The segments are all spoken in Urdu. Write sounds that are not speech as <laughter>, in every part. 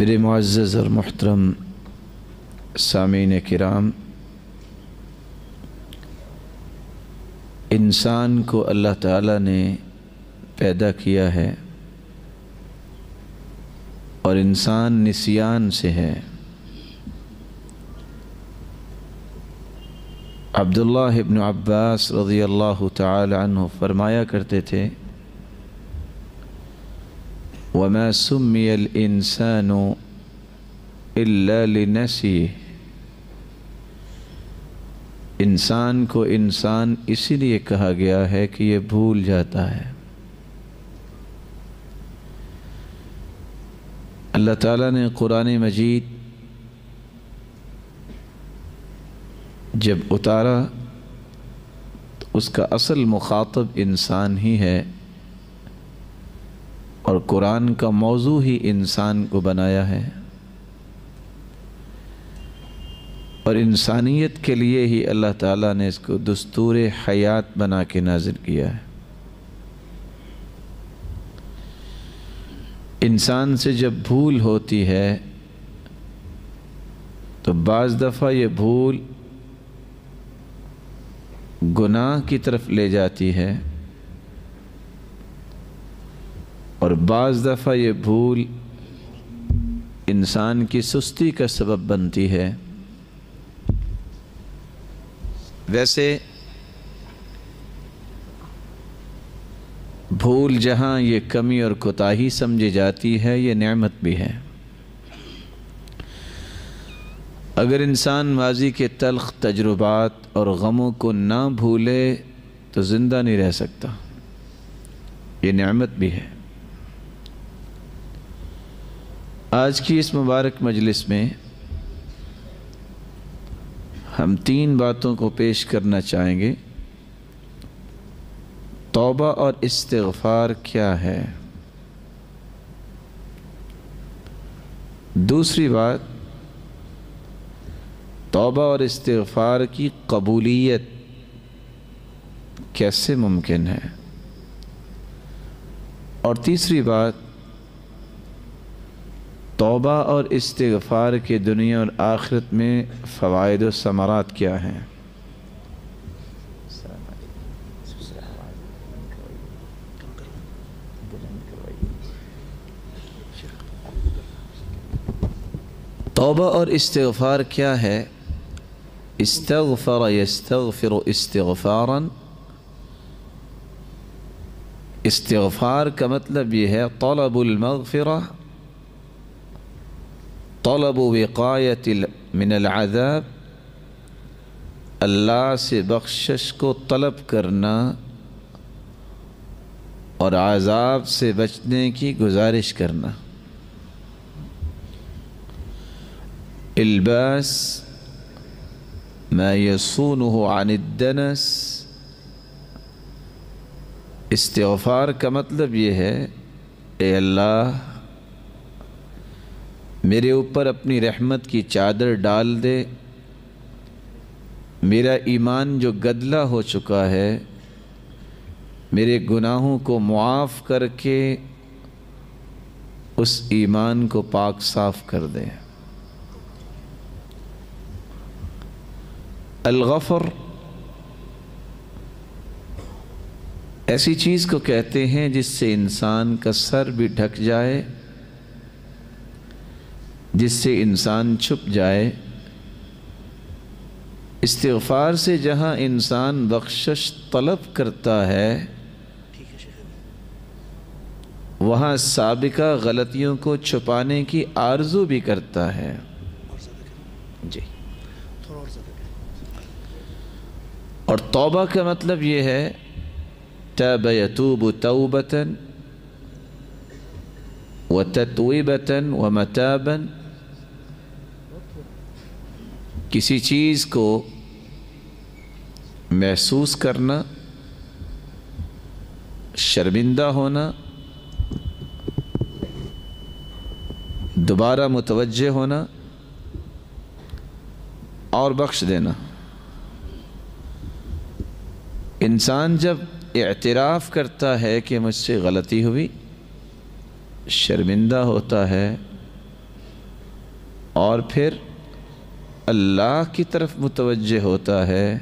میرے معزز اور محترم سامعین کرام، انسان کو اللہ تعالیٰ نے پیدا کیا ہے اور انسان نسیان سے ہے۔ عبداللہ ابن عباس رضی اللہ تعالی عنہ فرمایا کرتے تھے وما سمي الإنسان إلا لنسيه۔ انسان کو انسان اسی لیے کہا گیا ہے کہ یہ بھول جاتا ہے۔ اللہ تعالیٰ نے قرآن مجید جب اتارا تو اس کا اصل مخاطب انسان ہی ہے۔ اور قرآن کا موضوع ہی انسان کو بنایا ہے۔ اور انسانیت کے لیے ہی اللہ تعالیٰ نے اس کو دستور حیات بنا کے نازل کیا ہے۔ انسان سے جب بھول ہوتی ہے، تو بعض دفعہ یہ بھول گناہ کی طرف لے جاتی ہے۔ اور بعض دفعہ یہ بھول انسان کی سستی کا سبب بنتی ہے۔ ویسے بھول جہاں یہ کمی اور کوتاہی سمجھی جاتی ہے، یہ نعمت بھی ہے۔ اگر انسان ماضی کے تلخ تجربات اور غموں کو نہ بھولے تو زندہ نہیں رہ سکتا۔ یہ نعمت بھی ہے۔ آج کی اس مبارک مجلس میں ہم تین باتوں کو پیش کرنا چاہیں گے۔ توبہ اور استغفار کیا ہے؟ دوسری بات، توبہ اور استغفار کی قبولیت کیسے ممکن ہے؟ اور تیسری بات توبہ اور استغفار کے دنیا اور آخرت میں فوائد و ثمرات کیا ہیں؟ توبہ اور استغفار کیا ہے؟ استغفر یستغفر استغفارا استغفار کا مطلب یہ ہے طلب المغفرہ طلب وقایت من العذاب. اللہ سے بخشش کو طلب کرنا اور عذاب سے بچنے کی گزارش کرنا. الباس ما يصونه عن الدنس. استغفار کا مطلب یہ ہے، اے اللہ میرے اوپر اپنی رحمت کی چادر ڈال دے۔ میرا ایمان جو گدلہ ہو چکا ہے، میرے گناہوں کو معاف کر کے اس ایمان کو پاک صاف کر دے۔ الغفر، ایسی چیز کو کہتے ہیں جس سے انسان کا سر بھی ڈھک جائے۔ جس سے انسان چھپ جائے۔ استغفار سے جہاں انسان بخشش طلب کرتا ہے، وہاں سابقہ غلطیوں کو چھپانے کی آرزو بھی کرتا ہے۔ جی۔ اور توبہ کا مطلب یہ ہے، تاب یتوب توبتا وتتویبتا ومتابا کسی چیز کو محسوس کرنا، شرمندہ ہونا، دوبارہ متوجہ ہونا اور بخش دینا۔ انسان جب اعتراف کرتا ہے کہ مجھ سے غلطی ہوئی، شرمندہ ہوتا ہے اور پھر اللہ کی طرف متوجہ ہوتا ہے،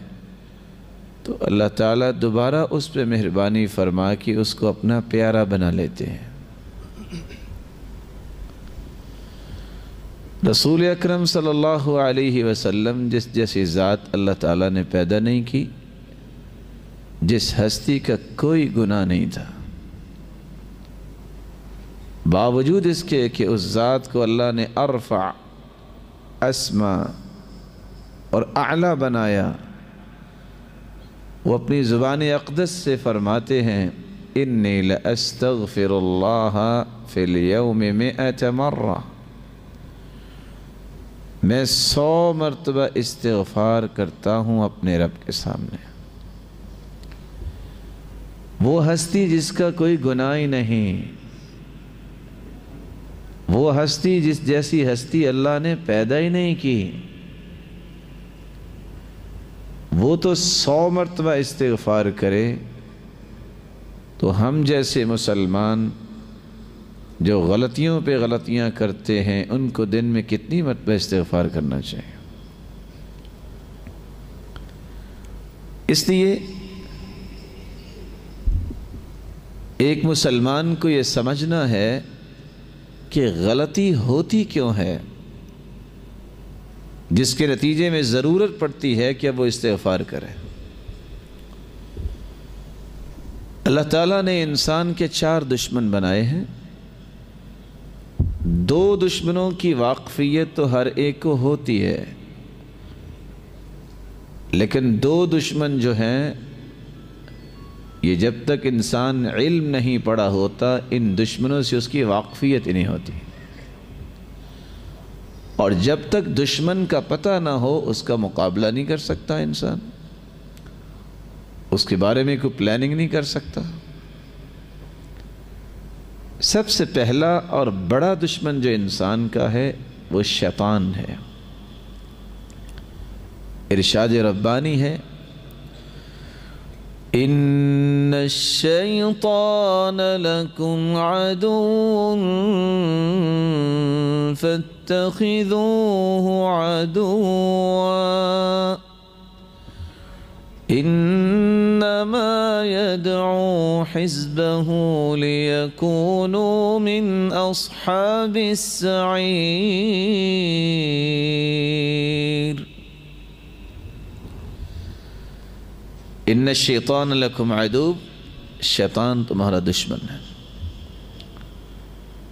تو اللہ تعالیٰ دوبارہ اس پہ مہربانی فرما کے اس کو اپنا پیارا بنا لیتے ہیں۔ رسول اکرم صلی اللہ علیہ وسلم جس جیسی ذات اللہ تعالیٰ نے پیدا نہیں کی، جس ہستی کا کوئی گناہ نہیں تھا۔ باوجود اس کے کہ اس ذات کو اللہ نے ارفع اسما اور اعلیٰ بنایا۔ وہ اپنی زبان اقدس سے فرماتے ہیں، انی لاستغفر اللہ فی اليوم مئت مرہ میں سو مرتبہ استغفار کرتا ہوں اپنے رب کے سامنے۔ وہ ہستی جس کا کوئی گناہ ہی نہیں۔ وہ ہستی جس جیسی ہستی اللہ نے پیدا ہی نہیں کی۔ وہ تو سو مرتبہ استغفار کرے تو ہم جیسے مسلمان جو غلطیوں پہ غلطیاں کرتے ہیں، ان کو دن میں کتنی مرتبہ استغفار کرنا چاہیے؟ اس لیے ایک مسلمان کو یہ سمجھنا ہے کہ غلطی ہوتی کیوں ہے؟ جس کے نتیجے میں ضرورت پڑتی ہے کہ اب وہ استغفار کرے۔ اللہ تعالیٰ نے انسان کے چار دشمن بنائے ہیں۔ دو دشمنوں کی واقفیت تو ہر ایک کو ہوتی ہے۔ لیکن دو دشمن جو ہیں، یہ جب تک انسان علم نہیں پڑا ہوتا، ان دشمنوں سے اس کی واقفیت ہی نہیں ہوتی۔ اور جب تک دشمن کا پتہ نہ ہو، اس کا مقابلہ نہیں کر سکتا انسان۔ اس کے بارے میں کوئی پلاننگ نہیں کر سکتا۔ سب سے پہلا اور بڑا دشمن جو انسان کا ہے، وہ شیطان ہے۔ ارشاد ربانی ہے ان الشیطان لکم عدو فاتخذوه عدوا انما يدعو حزبه ليكونوا من اصحاب السعير ان الشیطان لکم عدو، شیطان تمہارا دشمن ہے۔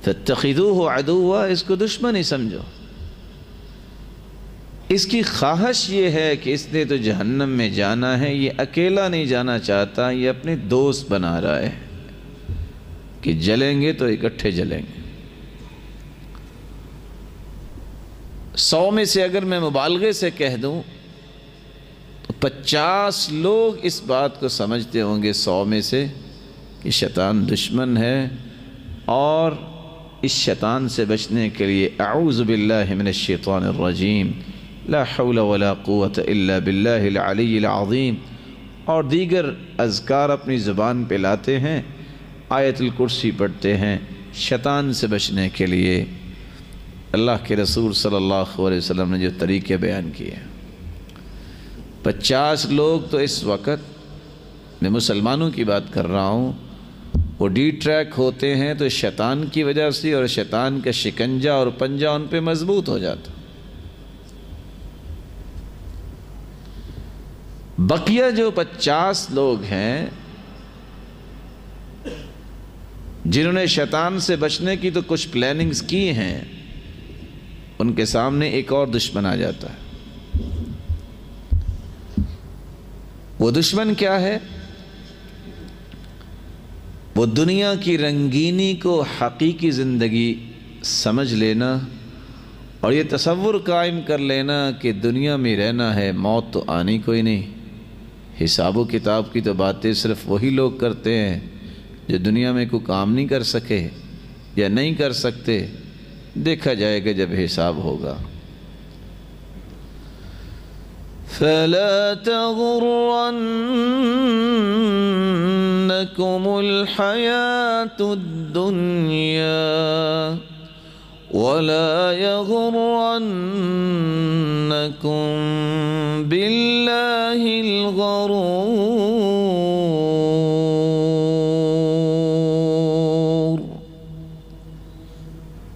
فاتخذوه عدوا، اس کو دشمن ہی سمجھو۔ اس کی خواہش یہ ہے کہ اس نے تو جہنم میں جانا ہے، یہ اکیلا نہیں جانا چاہتا، یہ اپنے دوست بنا رہا ہے۔ کہ جلیں گے تو اکٹھے جلیں گے۔ سو میں سے اگر میں مبالغے سے کہہ دوں پچاس لوگ اس بات کو سمجھتے ہوں گے سو میں سے کہ شیطان دشمن ہے اور اس شیطان سے بچنے کے لیے اعوذ باللہ من الشیطان الرجیم، لا حول ولا قوت الا باللہ العلی العظیم۔ اور دیگر اذکار اپنی زبان پہ لاتے ہیں، آیت الکرسی پڑھتے ہیں شیطان سے بچنے کے لیے۔ اللہ کے رسول صلی اللہ علیہ وسلم نے جو طریقے بیان کیے۔ پچاس لوگ تو اس وقت میں مسلمانوں کی بات کر رہا ہوں، وہ ڈی ٹریک ہوتے ہیں تو شیطان کی وجہ سے اور شیطان کا شکنجا اور پنجا ان پہ مضبوط ہو جاتا۔ بقیہ جو پچاس لوگ ہیں، جنہوں نے شیطان سے بچنے کی تو کچھ پلاننگز کی ہیں، ان کے سامنے ایک اور دشمن آ جاتا ہے۔ وہ دشمن کیا ہے؟ وہ دنیا کی رنگینی کو حقیقی زندگی سمجھ لینا اور یہ تصور قائم کر لینا کہ دنیا میں رہنا ہے، موت تو آنی کوئی نہیں۔ حساب و کتاب کی تو باتیں صرف وہی لوگ کرتے ہیں جو دنیا میں کوئی کام نہیں کر سکے یا نہیں کر سکتے۔ دیکھا جائے گا جب حساب ہوگا۔ فلا تغرنكم الحياة الدنيا ولا يغرنكم بالله الغرور.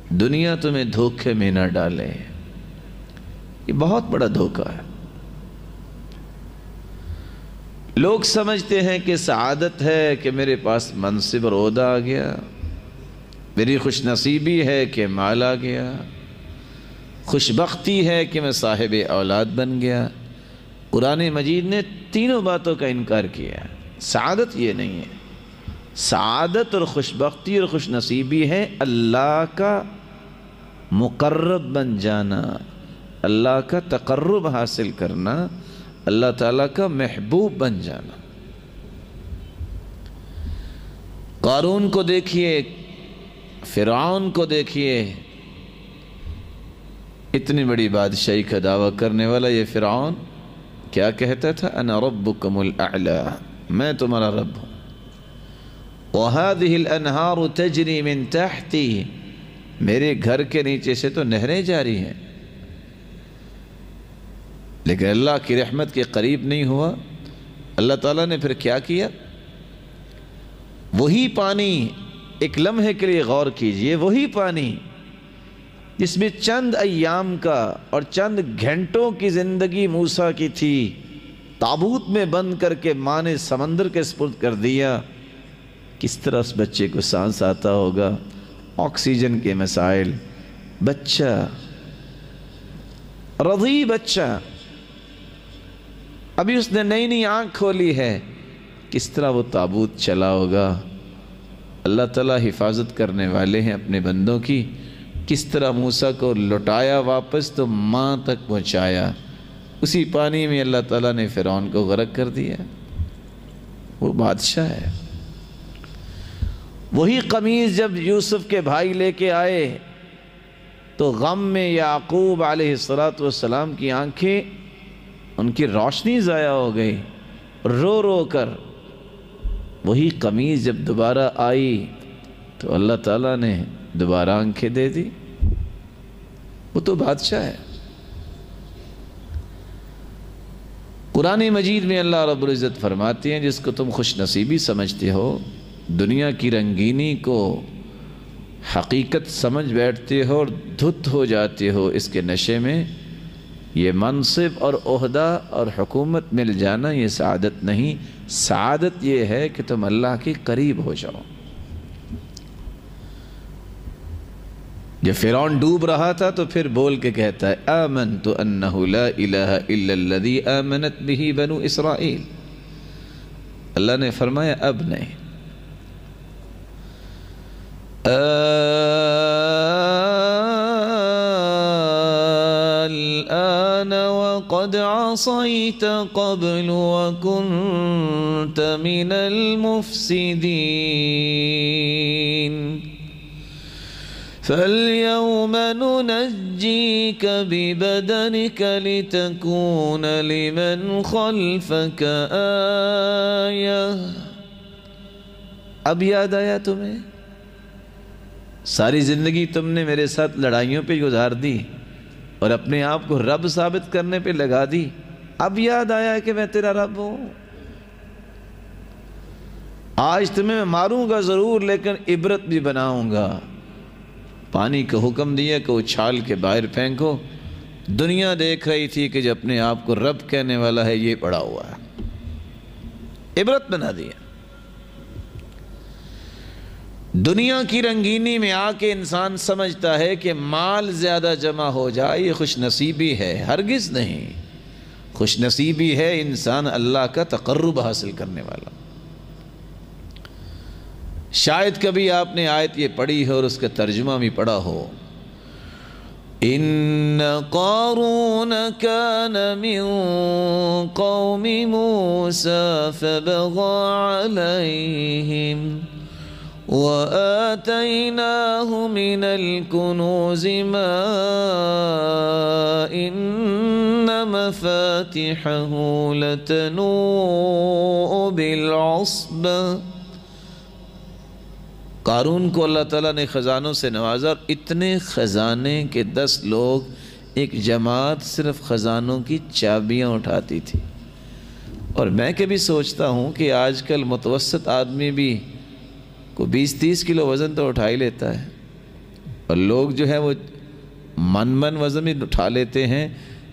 دنیا تمہیں دھوکے میں نہ ڈالے یہ بہت بڑا دھوکہ ہے۔ لوگ سمجھتے ہیں کہ سعادت ہے کہ میرے پاس منصب اور عہدہ آ گیا۔ میری خوش نصیبی ہے کہ مال آ گیا۔ خوش بختی ہے کہ میں صاحب اولاد بن گیا۔ قرآن مجید نے تینوں باتوں کا انکار کیا۔ سعادت یہ نہیں ہے۔ سعادت اور خوش بختی اور خوش نصیبی ہے اللہ کا مقرب بن جانا، اللہ کا تقرب حاصل کرنا۔ اللہ تعالیٰ کا محبوب بن جانا۔ قارون کو دیکھیے، فرعون کو دیکھیے۔ اتنی بڑی بادشاہی کا دعویٰ کرنے والا یہ فرعون کیا کہتا تھا؟ انا ربکم الاعلا میں تمہارا رب ہوں۔ وَهَذِهِ الْأَنْهَارُ تَجْرِي مِن تَحْتِي میرے گھر کے نیچے سے تو نہریں جاری ہیں۔ لیکن اللہ کی رحمت کے قریب نہیں ہوا۔ اللہ تعالیٰ نے پھر کیا کیا؟ وہی پانی ایک لمحے کے لیے غور کیجیے، وہی پانی جس میں چند ایام کا اور چند گھنٹوں کی زندگی موسیٰ کی تھی، تابوت میں بند کر کے ماں نے سمندر کے سپرد کر دیا۔ کس طرح اس بچے کو سانس آتا ہوگا؟ آکسیجن کے مسائل۔ بچہ، رضی بچہ۔ ابھی اس نے نئی نئی آنکھ کھولی ہے۔ کس طرح وہ تابوت چلا ہوگا؟ اللہ تعالیٰ حفاظت کرنے والے ہیں اپنے بندوں کی۔ کس طرح موسیٰ کو لٹایا واپس تو ماں تک پہنچایا۔ اسی پانی میں اللہ تعالیٰ نے فرعون کو غرق کر دیا۔ وہ بادشاہ ہے۔ وہی قمیض جب یوسف کے بھائی لے کے آئے، تو غم میں یعقوب علیہ السلام کی آنکھیں ان کی روشنی ضائع ہو گئی۔ رو رو کر۔ وہی قمیض جب دوبارہ آئی تو اللہ تعالیٰ نے دوبارہ آنکھیں دے دی۔ وہ تو بادشاہ ہے۔ قرآن مجید میں اللہ رب العزت فرماتے ہیں، جس کو تم خوش نصیبی سمجھتے ہو، دنیا کی رنگینی کو حقیقت سمجھ بیٹھتے ہو اور دھت ہو جاتے ہو اس کے نشے میں یہ منصب اور عہدہ اور حکومت مل جانا یہ سعادت نہیں۔ سعادت یہ ہے کہ تم اللہ کے قریب ہو جاؤ۔ جب فرعون ڈوب رہا تھا تو پھر بول کے کہتا ہے، آمنت انہو لا الہ الا الذی آمنت بھی بنو اسرائیل۔ اللہ نے فرمایا، اب نہیں۔ الآن وقد عصيت قبل وكنت من المفسدين. فاليوم ننجيك ببدنك لتكون لمن خلفك آية. اب یاد آیا تمہیں؟ ساری زندگی تم نے میرے ساتھ لڑائیوں پر گزار دی۔ ہے اور اپنے آپ کو رب ثابت کرنے پہ لگا دی۔ اب یاد آیا کہ میں تیرا رب ہوں۔ آج تمہیں میں ماروں گا ضرور، لیکن عبرت بھی بناؤں گا۔ پانی کا حکم دیا کہ وہ چھال کے باہر پھینکو۔ دنیا دیکھ رہی تھی کہ جو اپنے آپ کو رب کہنے والا ہے، یہ پڑا ہوا ہے۔ عبرت بنا دیا۔ دنیا کی رنگینی میں آ کے انسان سمجھتا ہے کہ مال زیادہ جمع ہو جائے، یہ خوش نصیبی ہے، ہرگز نہیں۔ خوش نصیبی ہے انسان اللہ کا تقرب حاصل کرنے والا۔ شاید کبھی آپ نے آیت یہ پڑھی ہے اور اس کا ترجمہ بھی پڑھا ہو۔ ان قارون كان من قوم موسى فبغى عليهم وآتيناه من الكنوز ما إن مفاتحه لتنوء بالعصبة قارون کو اللہ تعالیٰ نے خزانوں سے نوازا اور اتنے خزانے کے دس لوگ ایک جماعت صرف خزانوں کی چابیاں اٹھاتی تھی۔ اور میں کبھی سوچتا ہوں کہ آج کل متوسط آدمی بھی کو بیس تیس کلو وزن تو اٹھا ہی لیتا ہے۔ اور لوگ جو ہے وہ من من وزن بھی اٹھا لیتے ہیں۔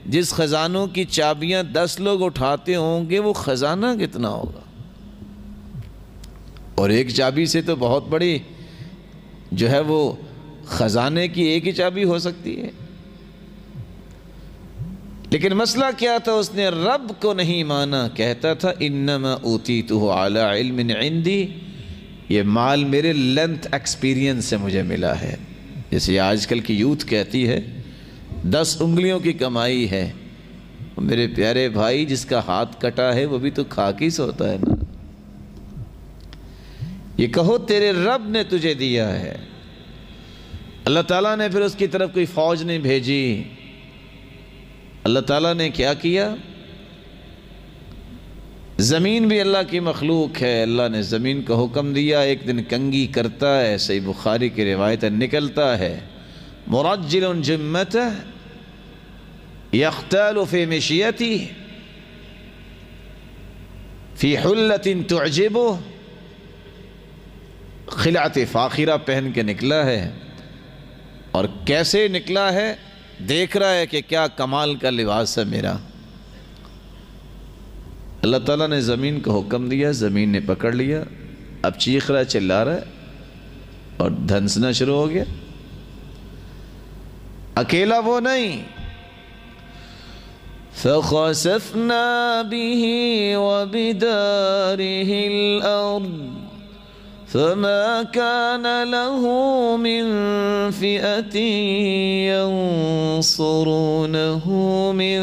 جس خزانوں کی چابیاں دس لوگ اٹھاتے ہوں گے وہ خزانہ کتنا ہوگا؟ اور ایک چابی سے تو بہت بڑی جو ہے وہ خزانے کی ایک ہی چابی ہو سکتی ہے۔ لیکن مسئلہ کیا تھا؟ اس نے رب کو نہیں مانا۔ کہتا تھا، انما اوتی تو اعلیٰ علم عندی۔ یہ مال میرے لینتھ ایکسپیرینس سے مجھے ملا ہے۔ جیسے آج کل کی یوتھ کہتی ہے، دس انگلیوں کی کمائی ہے۔ میرے پیارے بھائی، جس کا ہاتھ کٹا ہے، وہ بھی تو کھاکی سے ہوتا ہے نا۔ یہ کہو، تیرے رب نے تجھے دیا ہے۔ اللہ تعالیٰ نے پھر اس کی طرف کوئی فوج نہیں بھیجی۔ اللہ تعالیٰ نے کیا کیا؟ زمین بھی اللہ کی مخلوق ہے، اللہ نے زمین کا حکم دیا، ایک دن کنگی کرتا ہے، صحیح بخاری کی روایت نکلتا ہے۔ مرجل جمت یختال فی مشیتی فی حلت تعجبو خلعت فاخرہ پہن کے نکلا ہے۔ اور کیسے نکلا ہے؟ دیکھ رہا ہے کہ کیا کمال کا لباس ہے میرا۔ اللہ تعالیٰ نے زمین کو حکم دیا، زمین نے پکڑ لیا، اب چیخ رہا ہے چلا رہا ہے اور دھنسنا شروع ہو گیا۔ اکیلا وہ نہیں۔ فَخَسَفْنَا بِهِ وَبِدَارِهِ الْأَرْضِ فما كان له من فئة ينصرونه من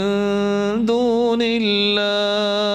دون الله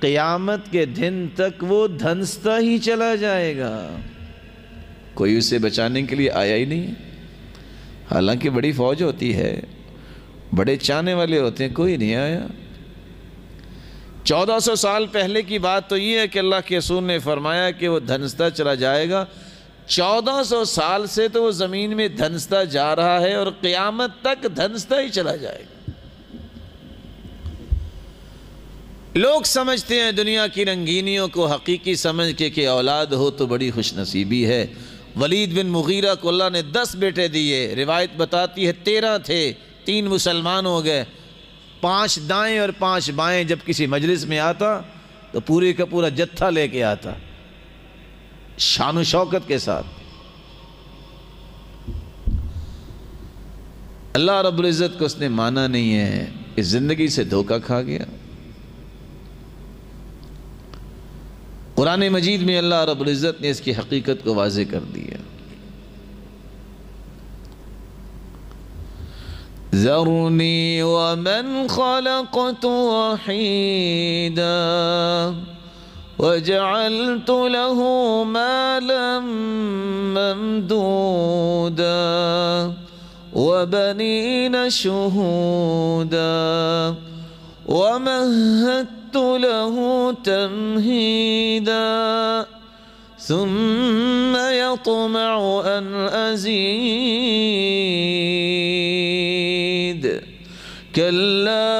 قیامت کے دن تک وہ دھنستا ہی چلا جائے گا۔ کوئی اسے بچانے کے لیے آیا ہی نہیں حالانکہ بڑی فوج ہوتی ہے، بڑے چاہنے والے ہوتے ہیں، کوئی نہیں آیا۔ چودہ سو سال پہلے کی بات تو یہ ہے کہ اللہ کے رسول نے فرمایا کہ وہ دھنستا چلا جائے گا۔ چودہ سو سال سے تو وہ زمین میں دھنستا جا رہا ہے اور قیامت تک دھنستا ہی چلا جائے گا۔ لوگ سمجھتے ہیں دنیا کی رنگینیوں کو حقیقی سمجھ کے کہ اولاد ہو تو بڑی خوش نصیبی ہے۔ ولید بن مغیرہ کو اللہ نے دس بیٹے دیے۔ روایت بتاتی ہے تیرہ تھے، تین مسلمان ہو گئے۔ پانچ دائیں اور پانچ بائیں جب کسی مجلس میں آتا تو پورے کا پورا جتھا لے کے آتا۔ شان و شوکت کے ساتھ۔ اللہ رب العزت کو اس نے مانا نہیں ہے۔ اس زندگی سے دھوکہ کھا گیا۔ قرآن مجید میں اللہ رب العزت نے اس کی حقیقت کو واضح کر دیا ذرنی ومن خلقت وحیدا وجعلت له مالا ممدودا وبنين شهودا ومهدت له تمهيدا ثم يطمع أن أزيد. كلا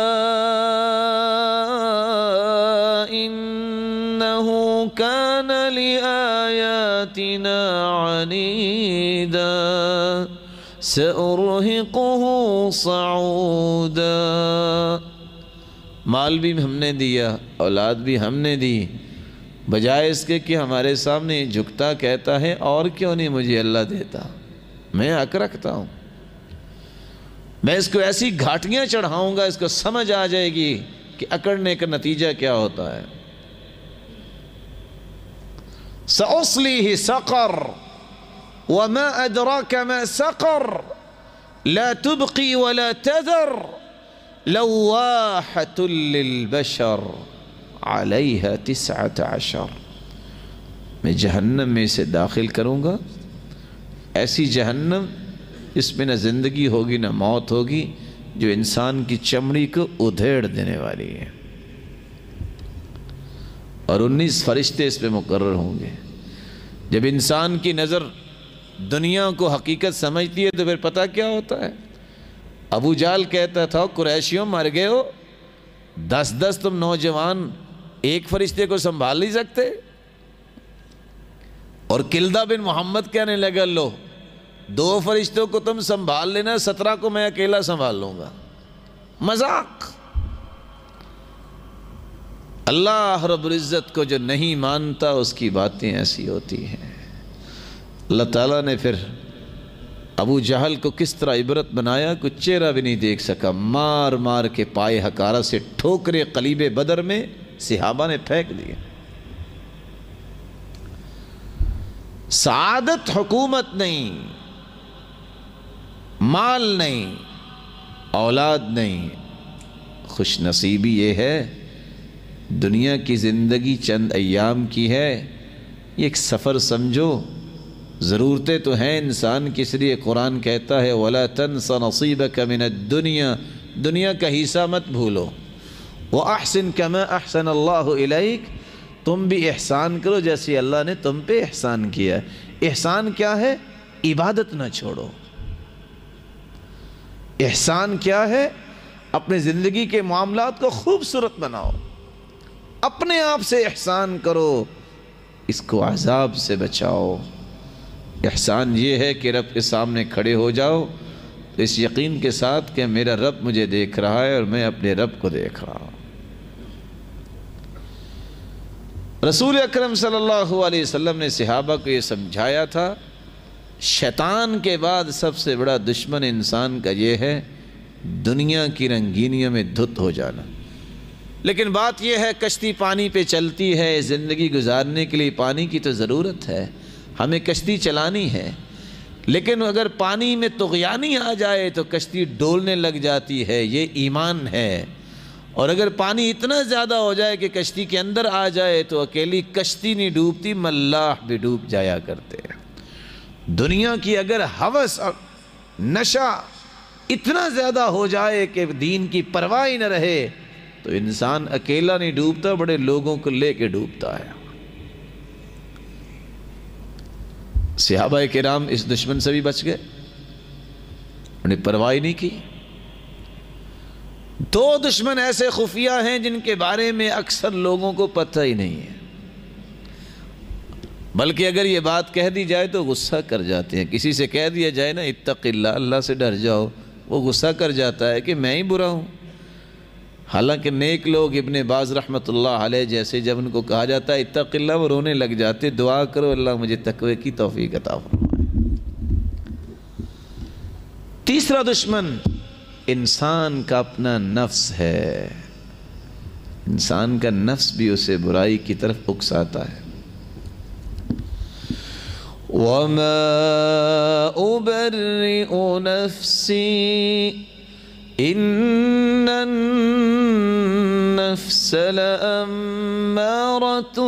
إنه كان لآياتنا عنيدا سأرهقه صعودا. مال بھی ہم نے دیا، اولاد بھی ہم نے دی۔ بجائے اس کے کہ ہمارے سامنے جھکتا، کہتا ہے، اور کیوں نہیں مجھے اللہ دیتا؟ میں حق رکھتا ہوں۔ میں اس کو ایسی گھاٹیاں چڑھاؤں گا، اس کو سمجھ آ جائے گی کہ اکڑنے کا نتیجہ کیا ہوتا ہے۔ سَأُصْلِهِ سَقَرْ وَمَا أَدْرَاكَ مَا سَقَرْ، لَا تُبْقِي وَلَا تَذَرْ۔ لواحة للبشر عليها تسعة عشر. میں جہنم میں اسے داخل کروں گا. ایسی جہنم اس میں نہ زندگی ہوگی نہ موت ہوگی جو انسان کی چمڑی کو ادھیڑ دینے والی ہے. اور انیس فرشتے اس پہ مقرر ہوں گے. جب انسان کی نظر دنیا کو حقیقت سمجھتی ہے تو پھر پتہ کیا ہوتا ہے؟ ابو جال کہتا تھا، قریشیوں مر گئے ہو، دس دس تم نوجوان ایک فرشتے کو سنبھال نہیں سکتے؟ اور کلدہ بن محمد کہنے لگا، لو، دو فرشتوں کو تم سنبھال لینا، سترہ کو میں اکیلا سنبھال لوں گا۔ مذاق۔ اللہ رب العزت کو جو نہیں مانتا، اس کی باتیں ایسی ہوتی ہیں۔ اللہ تعالیٰ نے پھر ابو جہل کو کس طرح عبرت بنایا کچھ چہرہ بھی نہیں دیکھ سکا، مار مار کے پائے حکارہ سے ٹھوکرے قلیب بدر میں صحابہ نے پھینک دیے۔ سعادت حکومت نہیں، مال نہیں، اولاد نہیں۔ خوش نصیبی یہ ہے، دنیا کی زندگی چند ایام کی ہے، یہ ایک سفر سمجھو۔ ضرورتیں تو ہیں، انسان کس لیے قرآن کہتا ہے، وَلَا تَنْسَ نَصِيبَكَ مِنَ الدُّنْيَا، دنیا کا حصہ مت بھولو۔ وَأَحْسِن كَمَا أَحْسَنَ اللَّهُ إِلَيْكَ، تم بھی احسان کرو جیسے اللہ نے تم پہ احسان کیا۔ احسان کیا ہے؟ عبادت نہ چھوڑو۔ احسان کیا ہے؟ اپنے زندگی کے معاملات کو خوبصورت بناؤ۔ اپنے آپ سے احسان کرو، اس کو عذاب سے بچاؤ۔ احسان یہ ہے کہ رب کے سامنے کھڑے ہو جاؤ، اس یقین کے ساتھ کہ میرا رب مجھے دیکھ رہا ہے اور میں اپنے رب کو دیکھ رہا ہوں۔ رسول اکرم صلی اللہ علیہ وسلم نے صحابہ کو یہ سمجھایا تھا، شیطان کے بعد سب سے بڑا دشمن انسان کا یہ ہے، دنیا کی رنگینیوں میں دھت ہو جانا۔ لیکن بات یہ ہے، کشتی پانی پہ چلتی ہے، زندگی گزارنے کے لیے پانی کی تو ضرورت ہے۔ ہمیں کشتی چلانی ہے، لیکن اگر پانی میں تغیانی آ جائے تو کشتی ڈولنے لگ جاتی ہے، یہ ایمان ہے۔ اور اگر پانی اتنا زیادہ ہو جائے کہ کشتی کے اندر آ جائے تو اکیلی کشتی نہیں ڈوبتی، ملاح بھی ڈوب جایا کرتے دنیا کی اگر حوث اور نشہ اتنا زیادہ ہو جائے کہ دین کی پرواہ نہ رہے، تو انسان اکیلا نہیں ڈوبتا، بڑے لوگوں کو لے کے ڈوبتا ہے۔ صحابہ کرام اس دشمن سے بھی بچ گئے۔ انہیں پرواہ نہیں کی۔ دو دشمن ایسے خفیہ ہیں جن کے بارے میں اکثر لوگوں کو پتہ ہی نہیں ہے۔ بلکہ اگر یہ بات کہہ دی جائے تو غصہ کر جاتے ہیں۔ کسی سے کہہ دیا جائے نا، اتق اللہ اللہ سے ڈر جاؤ۔ وہ غصہ کر جاتا ہے کہ میں ہی برا ہوں۔ حالانکہ نیک لوگ ابن باز رحمت اللہ علیہ جیسے جب ان کو کہا جاتا ہے، اتق اللہ وہ رونے لگ جاتے، دعا کرو، اللہ مجھے تقوی کی توفیق عطا تیسرا دشمن، انسان کا اپنا نفس ہے۔ انسان کا نفس بھی اسے برائی کی طرف اکساتا ہے۔ وَمَا أُبَرِّئُ نَفْسِي إن النفس لأمارة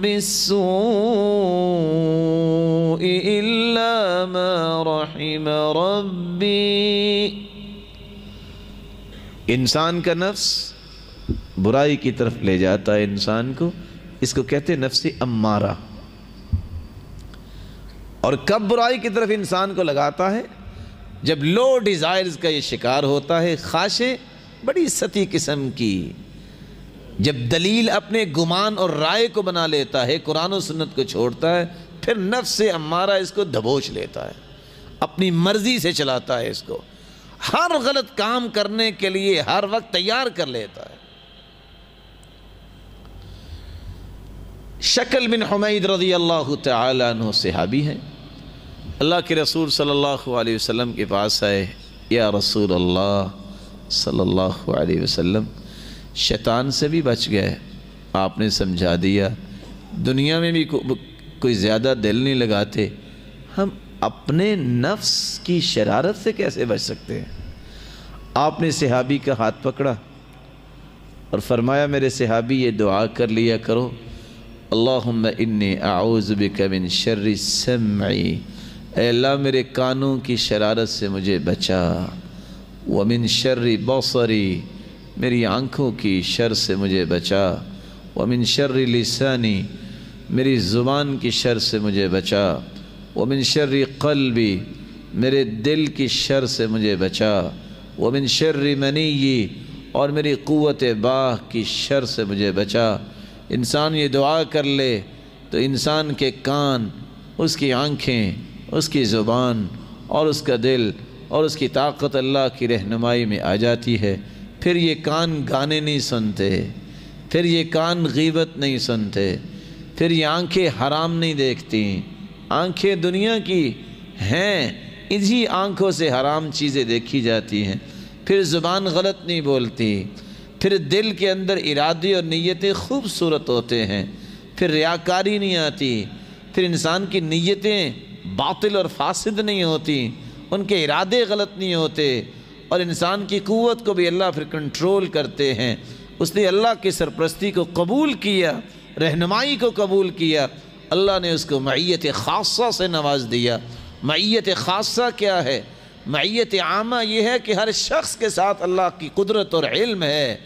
بالسوء إلا ما رحم ربي انسان کا نفس برائی کی طرف لے جاتا ہے انسان کو، اس کو کہتے ہیں نفس امارہ۔ اور کب برائی کی طرف انسان کو لگاتا ہے؟ جب لو ڈیزائرز کا یہ شکار ہوتا ہے، خواہشیں بڑی ستی قسم کی۔ جب دلیل اپنے گمان اور رائے کو بنا لیتا ہے، قرآن و سنت کو چھوڑتا ہے، پھر نفس سے امارہ اس کو دھبوچ لیتا ہے۔ اپنی مرضی سے چلاتا ہے اس کو۔ ہر غلط کام کرنے کے لیے ہر وقت تیار کر لیتا ہے۔ شکل بن حمید رضی اللہ تعالیٰ عنہ صحابی ہیں۔ اللہ کے رسول صلی اللہ علیہ وسلم کے پاس آئے، یا رسول اللہ صلی اللہ علیہ وسلم، شیطان سے بھی بچ گئے۔ آپ نے سمجھا دیا، دنیا میں بھی کوئی زیادہ دل نہیں لگاتے۔ ہم اپنے نفس کی شرارت سے کیسے بچ سکتے ہیں؟ آپ نے صحابی کا ہاتھ پکڑا اور فرمایا، میرے صحابی، یہ دعا کر لیا کرو۔ اللہم انی اعوذ بک من شر سمعی اے اللہ میرے کانوں کی شرارت سے مجھے بچا۔ ومن شر بصری میری آنکھوں کی شر سے مجھے بچا۔ ومن شر لسانی میری زبان کی شر سے مجھے بچا۔ ومن شر قلبی میرے دل کی شر سے مجھے بچا۔ ومن شر منی اور میری قوت باہ کی شر سے مجھے بچا۔ انسان یہ دعا کر لے تو انسان کے کان، اس کی آنکھیں اس کی زبان اور اس کا دل اور اس کی طاقت اللہ کی رہنمائی میں آ جاتی ہے۔ پھر یہ کان گانے نہیں سنتے۔ پھر یہ کان غیبت نہیں سنتے۔ پھر یہ آنکھیں حرام نہیں دیکھتی۔ آنکھیں دنیا کی ہیں، انہی آنکھوں سے حرام چیزیں دیکھی جاتی ہیں۔ پھر زبان غلط نہیں بولتی۔ پھر دل کے اندر ارادے اور نیتیں خوبصورت ہوتے ہیں۔ پھر ریاکاری نہیں آتی۔ پھر انسان کی نیتیں باطل اور فاسد نہیں ہوتی، ان کے ارادے غلط نہیں ہوتے اور انسان کی قوت کو بھی اللہ پھر کنٹرول کرتے ہیں۔ اس نے اللہ کی سرپرستی کو قبول کیا، رہنمائی کو قبول کیا۔ اللہ نے اس کو معیت خاصہ سے نواز دیا۔ معیت خاصہ کیا ہے؟ معیت عامہ یہ ہے کہ ہر شخص کے ساتھ اللہ کی قدرت اور علم ہے۔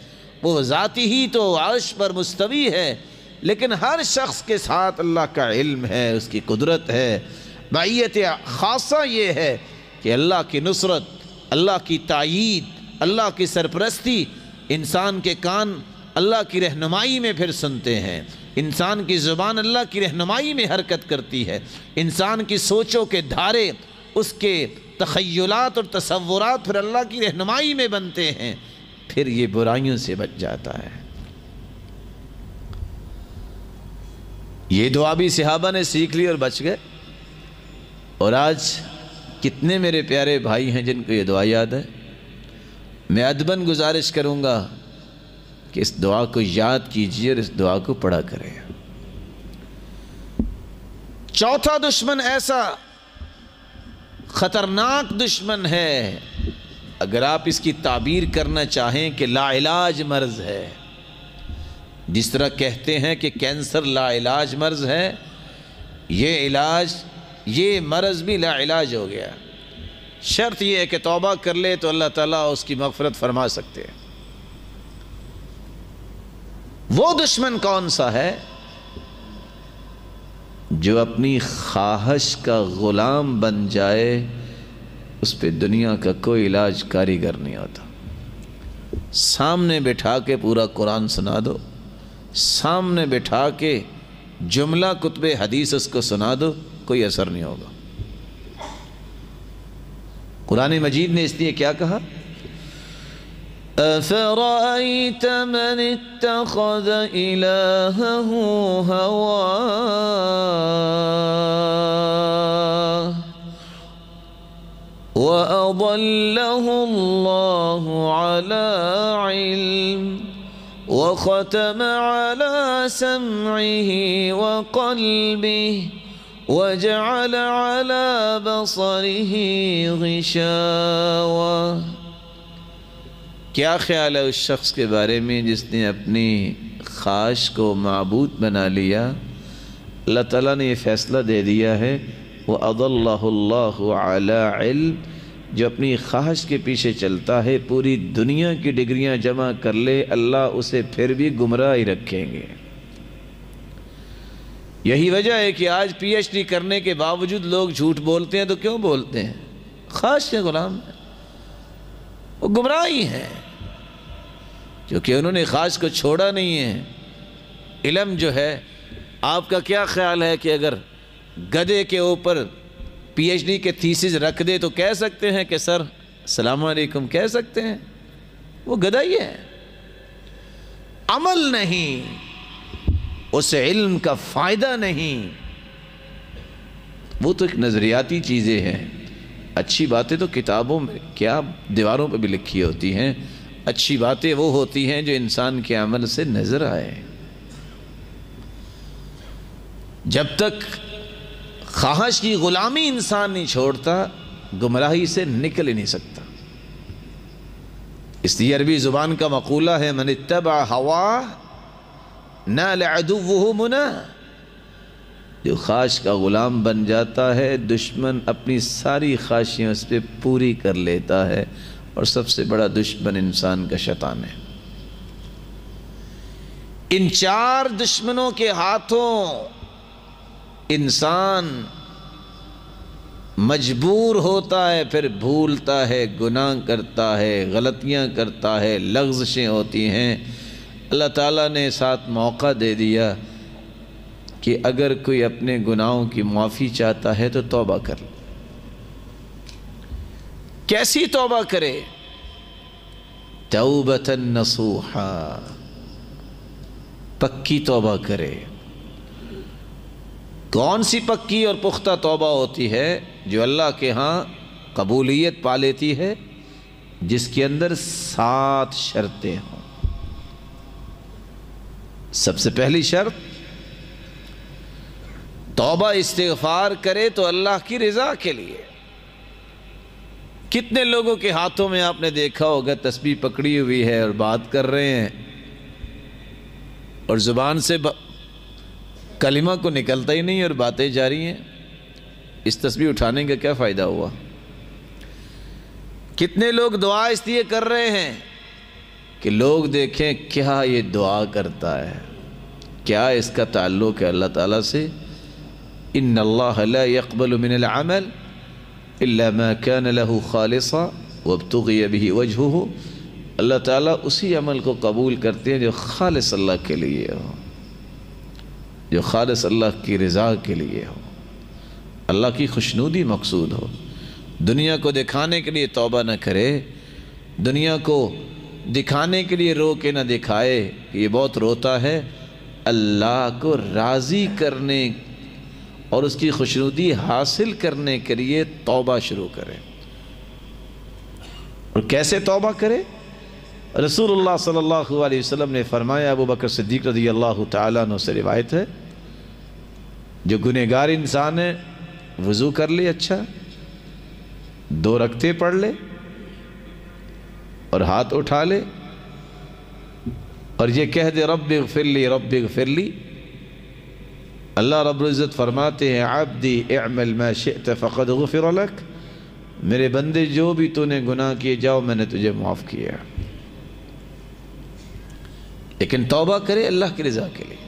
وہ ذاتی ہی تو عرش پر مستوی ہے، لیکن ہر شخص کے ساتھ اللہ کا علم ہے، اس کی قدرت ہے۔ معیت خاصہ یہ ہے کہ اللہ کی نصرت، اللہ کی تائید، اللہ کی سرپرستی انسان کے کان اللہ کی رہنمائی میں پھر سنتے ہیں۔ انسان کی زبان اللہ کی رہنمائی میں حرکت کرتی ہے۔ انسان کی سوچوں کے دھارے اس کے تخیلات اور تصورات پھر اللہ کی رہنمائی میں بنتے ہیں۔ پھر یہ برائیوں سے بچ جاتا ہے۔ یہ دعا بھی صحابہ نے سیکھ لی اور بچ گئے۔ اور آج کتنے میرے پیارے بھائی ہیں جن کو یہ دعا یاد ہے، میں ادبن گزارش کروں گا کہ اس دعا کو یاد کیجیے اور اس دعا کو پڑھا کریں۔ چوتھا دشمن ایسا خطرناک دشمن ہے، اگر آپ اس کی تعبیر کرنا چاہیں کہ لا علاج مرض ہے، جس طرح کہتے ہیں کہ کینسر لا علاج مرض ہے، یہ علاج یہ مرض بھی لا علاج ہو گیا۔ شرط یہ ہے کہ توبہ کر لے تو اللہ تعالیٰ اس کی مغفرت فرما سکتے ہیں۔ وہ دشمن کون سا ہے جو اپنی خواہش کا غلام بن جائے، اس پہ دنیا کا کوئی علاج کاریگر نہیں ہوتا۔ سامنے بٹھا کے پورا قرآن سنا دو۔ سامنے بٹھا کے جملہ کتب حدیث اس کو سنا دو۔ کوئی اثر نہیں ہوگا قرآن مجید نے اس لیے کیا کہا أفرأيت من اتخذ إلهه هواه وأضله الله على علم وختم على سمعه وقلبه وجعل على بصره غشاوة. کیا خیال ہے اس شخص کے بارے میں جس نے اپنی خواہش کو معبود بنا لیا؟ اللہ تعالیٰ نے یہ فیصلہ دے دیا ہے وہ عد اللہ اللہ علی علم۔ جو اپنی خواہش کے پیچھے چلتا ہے، پوری دنیا کی ڈگریاں جمع کر لے، اللہ اسے پھر بھی گمراہ ہی رکھیں گے۔ یہی وجہ ہے کہ آج پی ایچ ڈی کرنے کے باوجود لوگ جھوٹ بولتے ہیں تو کیوں بولتے ہیں؟ خواہش کے غلام وہ گمراہ ہی ہیں۔ کیونکہ انہوں نے خواہش کو چھوڑا نہیں ہے۔ علم جو ہے، آپ کا کیا خیال ہے کہ اگر گدے کے اوپر پی ایچ ڈی کے تھیسز رکھ دے تو کہہ سکتے ہیں کہ سر، السلام علیکم، کہہ سکتے ہیں؟ وہ گدہ ہی ہے۔ عمل نہیں۔ اس علم کا فائدہ نہیں۔ وہ تو ایک نظریاتی چیزیں ہیں۔ اچھی باتیں تو کتابوں میں، کیا دیواروں پہ بھی لکھی ہوتی ہیں؟ اچھی باتیں وہ ہوتی ہیں جو انسان کے عمل سے نظر آئے۔ جب تک خواہش کی غلامی انسان نہیں چھوڑتا، گمراہی سے نکل ہی نہیں سکتا۔ اس لیے عربی زبان کا مقولہ ہے، من اتبع ہوا نہ لعدوہ منا۔ جو خواہش کا غلام بن جاتا ہے، دشمن اپنی ساری خواہشیں اس پہ پوری کر لیتا ہے اور سب سے بڑا دشمن انسان کا شیطان ہے۔ ان چار دشمنوں کے ہاتھوں انسان مجبور ہوتا ہے، پھر بھولتا ہے، گناہ کرتا ہے، غلطیاں کرتا ہے، لغزشیں ہوتی ہیں۔ اللہ تعالیٰ نے ساتھ موقع دے دیا کہ اگر کوئی اپنے گناہوں کی معافی چاہتا ہے تو توبہ کر لے۔ کیسی توبہ کرے؟ توبتا نصوحا۔ پکی توبہ کرے۔ کون سی پکی اور پختہ توبہ ہوتی ہے جو اللہ کے ہاں قبولیت پا لیتی ہے، جس کے اندر سات شرطیں ہوں؟ سب سے پہلی شرط، توبہ استغفار کرے تو اللہ کی رضا کے لیے۔ کتنے لوگوں کے ہاتھوں میں آپ نے دیکھا ہوگا، تسبیح پکڑی ہوئی ہے اور بات کر رہے ہیں۔ اور زبان سے کلمہ کو نکلتا ہی نہیں اور باتیں جاری ہیں۔ اس تسبیح اٹھانے کا کیا فائدہ ہوا؟ کتنے لوگ دعا اس لیے کر رہے ہیں؟ کہ لوگ دیکھیں کیا یہ دعا کرتا ہے، کیا اس کا تعلق ہے اللہ تعالیٰ سے؟ ان اللہ لا يقبل من العمل الا ما كان له خالصا وابتغي به وجهه۔ اللہ تعالیٰ اسی عمل کو قبول کرتے ہیں جو خالص اللہ کے لیے ہو، جو خالص اللہ کی رضا کے لیے ہو۔ اللہ کی خوشنودی مقصود ہو۔ دنیا کو دکھانے کے لیے توبہ نہ کرے، دنیا کو دکھانے کے لیے رو کے نہ دکھائے کہ یہ بہت روتا ہے، اللہ کو راضی کرنے اور اس کی خوشنودی حاصل کرنے کے لیے توبہ شروع کرے اور کیسے توبہ کرے؟ رسول اللہ صلی اللہ علیہ وسلم نے فرمایا، ابو بکر صدیق رضی اللہ تعالیٰ عنہ سے روایت ہے، جو گنہگار انسان ہے، وضو کر لے اچھا دو رکھتے پڑھ لے۔ اور ہاتھ اٹھا لے اور یہ کہہ دے، رب اغفر لی، رب اغفر لی۔ اللہ رب العزت فرماتے ہیں، عبدی اعمل ما شئت فقد غفر لک۔ میرے بندے، جو بھی تو نے گناہ کیے، جاؤ، میں نے تجھے معاف کیا۔ لیکن توبہ کرے اللہ کی رضا کے لیے۔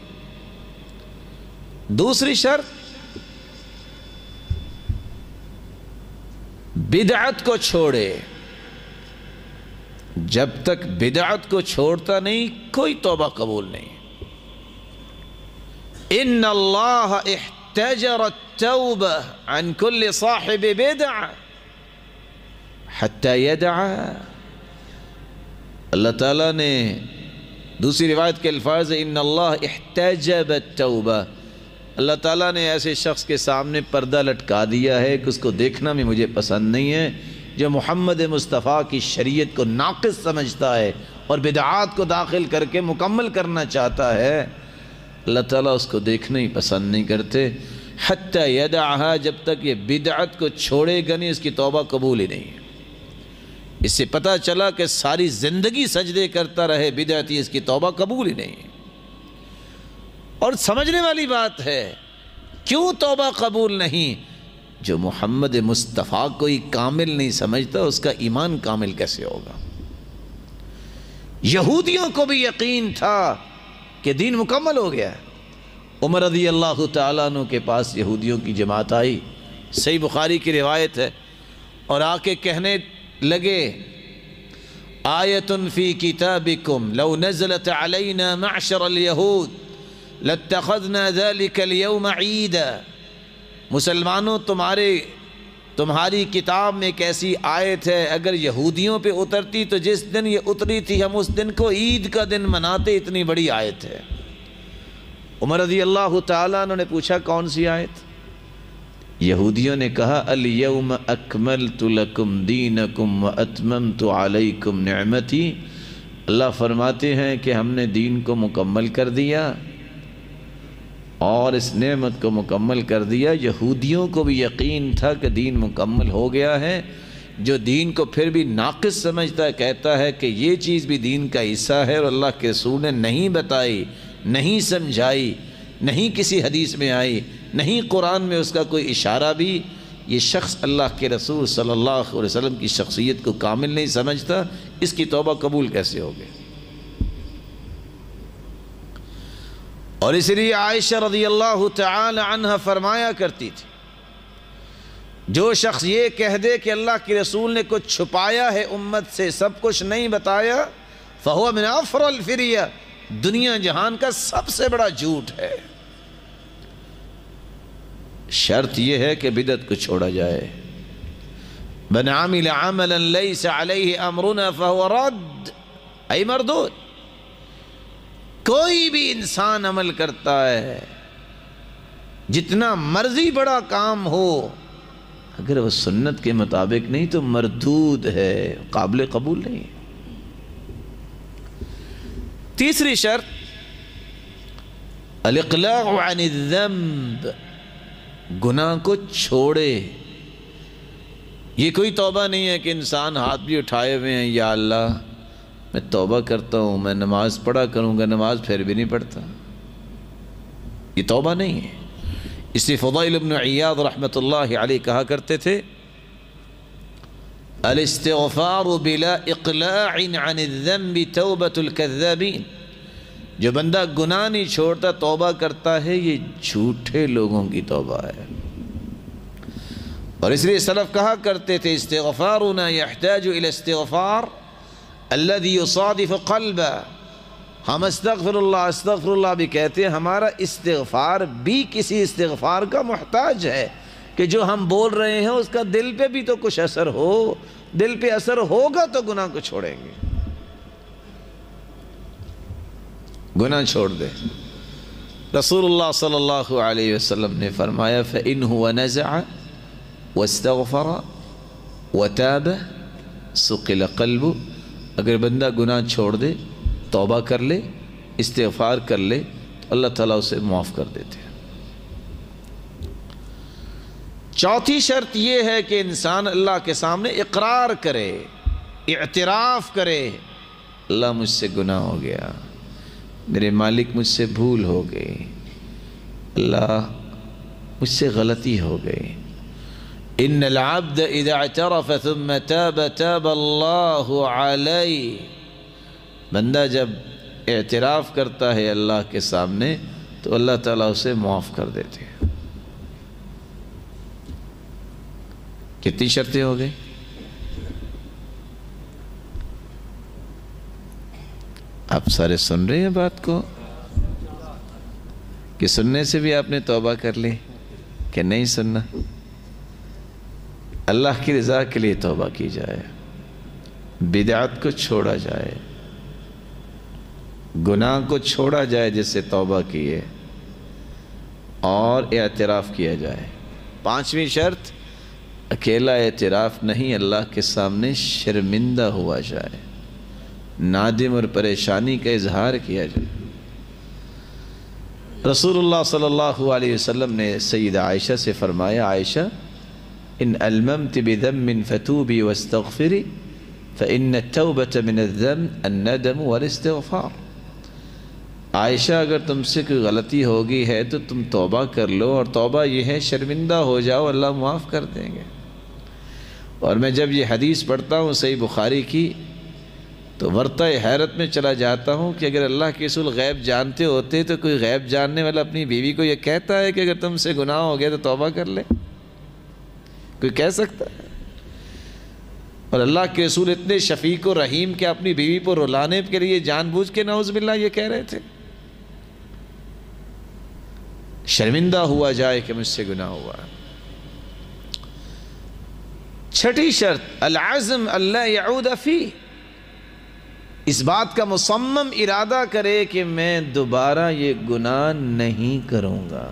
دوسری شرط، بدعت کو چھوڑے۔ جب تک بدعت کو چھوڑتا نہیں، کوئی توبہ قبول نہیں۔ ان اللہ احتجر التوبہ عن كل صاحب بدع حتی یدعا اللہ تعالیٰ نے دوسری روایت کے الفاظ ان اللہ احتجب التوبہ اللہ تعالیٰ نے ایسے شخص کے سامنے پردہ لٹکا دیا ہے کہ اس کو دیکھنا بھی مجھے پسند نہیں ہے۔ جو محمد مصطفیٰ کی شریعت کو ناقص سمجھتا ہے اور بدعات کو داخل کر کے مکمل کرنا چاہتا ہے، اللہ تعالیٰ اس کو دیکھنا ہی پسند نہیں کرتے۔ حتی یدعہا، جب تک یہ بدعت کو چھوڑے گا نہیں، اس کی توبہ قبول ہی نہیں۔ اس سے پتہ چلا کہ ساری زندگی سجدے کرتا رہے بدعتی اس کی توبہ قبول ہی نہیں۔ اور سمجھنے والی بات ہے، کیوں توبہ قبول نہیں؟ جو محمد مصطفیٰ کوئی کامل نہیں سمجھتا، اس کا ایمان کامل کیسے ہوگا؟ یہودیوں کو بھی یقین تھا کہ دین مکمل ہو گیا۔ عمر رضی اللہ تعالیٰ عنہ کے پاس یہودیوں کی جماعت آئی۔ صحیح بخاری کی روایت ہے۔ اور آ کے کہنے لگے آیت فی کتابکم، لو نزلت علینا معشر الیہود، لاتخذنا ذلك اليوم عیدا۔ مسلمانوں، تمہارے، تمہاری کتاب میں ایک ایسی آیت ہے، اگر یہودیوں پہ اترتی تو جس دن یہ اتری تھی، ہم اس دن کو عید کا دن مناتے، اتنی بڑی آیت ہے۔ عمر رضی اللہ تعالیٰ انہوں نے پوچھا، کون سی آیت؟ یہودیوں نے کہا، الیوم اکملت لکم دینکم و اتممت علیکم نعمتی۔ اللہ فرماتے ہیں کہ ہم نے دین کو مکمل کر دیا۔ اور اس نعمت کو مکمل کر دیا۔ یہودیوں کو بھی یقین تھا کہ دین مکمل ہو گیا ہے۔ جو دین کو پھر بھی ناقص سمجھتا ہے، کہتا ہے کہ یہ چیز بھی دین کا حصہ ہے اور اللہ کے رسول نے نہیں بتائی، نہیں سمجھائی، نہیں کسی حدیث میں آئی، نہیں قرآن میں اس کا کوئی اشارہ بھی۔ یہ شخص اللہ کے رسول صلی اللہ علیہ وسلم کی شخصیت کو کامل نہیں سمجھتا۔ اس کی توبہ قبول کیسے ہوگی؟ اور اس لیے عائشہ رضی اللہ تعالی عنہ فرمایا کرتی تھی، جو شخص یہ کہہ دے کہ اللہ کے رسول نے کچھ چھپایا ہے، امت سے سب کچھ نہیں بتایا، فہو من افر الفریہ، دنیا جہان کا سب سے بڑا جھوٹ ہے۔ شرط یہ ہے کہ بدت کو چھوڑا جائے۔ بن عامل عملا لیس علیہ امرنا فہو رد، ای مردود۔ کوئی بھی انسان عمل کرتا ہے، جتنا مرضی بڑا کام ہو، اگر وہ سنت کے مطابق نہیں تو مردود ہے، قابل قبول نہیں تیسری شرط، الاقلاع عن الذنب، گناہ کو چھوڑے۔ یہ کوئی توبہ نہیں ہے کہ انسان ہاتھ بھی اٹھائے ہوئے ہیں، یا اللہ۔ میں توبہ کرتا ہوں، میں نماز پڑھا کروں گا، نماز پھر بھی نہیں پڑھتا۔ یہ توبہ نہیں ہے۔ اس لیے فضائل ابن عیاد رحمت اللہ علیہ کہا کرتے تھے، الاستغفار بلا اقلاع عن الذنب توبة الكذابین جو بندہ گناہ نہیں چھوڑتا، توبہ کرتا ہے، یہ جھوٹے لوگوں کی توبہ ہے۔ اور اس لیے سلف کہا کرتے تھے، استغفارنا يحتاج الى استغفار الذي يصادف قلبا. ہم استغفر اللہ استغفر اللہ بھی کہتے ہیں، ہمارا استغفار بھی کسی استغفار کا محتاج ہے کہ جو ہم بول رہے ہیں، اس کا دل پہ بھی تو کچھ اثر ہو، دل پہ اثر ہوگا تو گناہ کو چھوڑیں گے۔ گناہ چھوڑ دے۔ رسول اللہ صلی اللہ علیہ وسلم نے فرمایا، فَإِنْ هُوَ نَزَعَ وَاسْتَغْفَرَ وَتَابَ سُقِلَ قَلْبُ اگر بندہ گناہ چھوڑ دے، توبہ کر لے، استغفار کر لے، تو اللہ تعالیٰ اسے معاف کر دیتے ہیں۔ چوتھی شرط یہ ہے کہ انسان اللہ کے سامنے اقرار کرے، اعتراف کرے، اللہ مجھ سے گناہ ہو گیا، میرے مالک مجھ سے بھول ہو گئی اللہ مجھ سے غلطی ہو گئی ان العبد اذا اعترف ثم تاب تاب اللہ علیہ بندہ جب اعتراف کرتا ہے اللہ کے سامنے، تو اللہ تعالیٰ اسے معاف کر دیتے ہیں۔ کتنی شرطیں ہو گئی آپ سارے سن رہے ہیں بات کو؟ کہ سننے سے بھی آپ نے توبہ کر لی، کہ نہیں سننا؟ اللہ کی رضا کے لیے توبہ کی جائے بدعات کو چھوڑا جائے، گناہ کو چھوڑا جائے جس سے توبہ کیے، اور اعتراف کیا جائے۔ پانچویں شرط، اکیلا اعتراف نہیں اللہ کے سامنے شرمندہ ہوا جائے، نادم اور پریشانی کا اظہار کیا جائے۔ رسول اللہ صلی اللہ علیہ وسلم نے سید عائشہ سے فرمایا، عائشہ ان الممت بذم فتوبی واستغفری فإن التوبة من الذم الندم والاستغفار. عائشہ، اگر تم سے کوئی غلطی ہوگی ہے تو تم توبہ کر لو، اور توبہ یہ ہے، شرمندہ ہو جاؤ، اللہ معاف کر دیں گے۔ اور میں جب یہ حدیث پڑھتا ہوں صحیح بخاری کی، تو ورطہ حیرت میں چلا جاتا ہوں کہ اگر اللہ کے اصول غیب جانتے ہوتے تو کوئی غیب جاننے والا اپنی بیوی کو یہ کہتا ہے کہ اگر تم سے گناہ ہو گیا تو توبہ کر لے۔ کوئی کہہ سکتا ہے؟ اور اللہ کے اصول اتنے شفیق و رحیم کہ اپنی بیوی کو رلانے کے لیے جان بوجھ کے نعوذ باللہ یہ کہہ رہے تھے۔ شرمندہ ہوا جائے کہ مجھ سے گناہ ہوا۔ چھٹی شرط، العزم اللہ یعود فی۔ اس بات کا مصمم ارادہ کرے کہ میں دوبارہ یہ گناہ نہیں کروں گا۔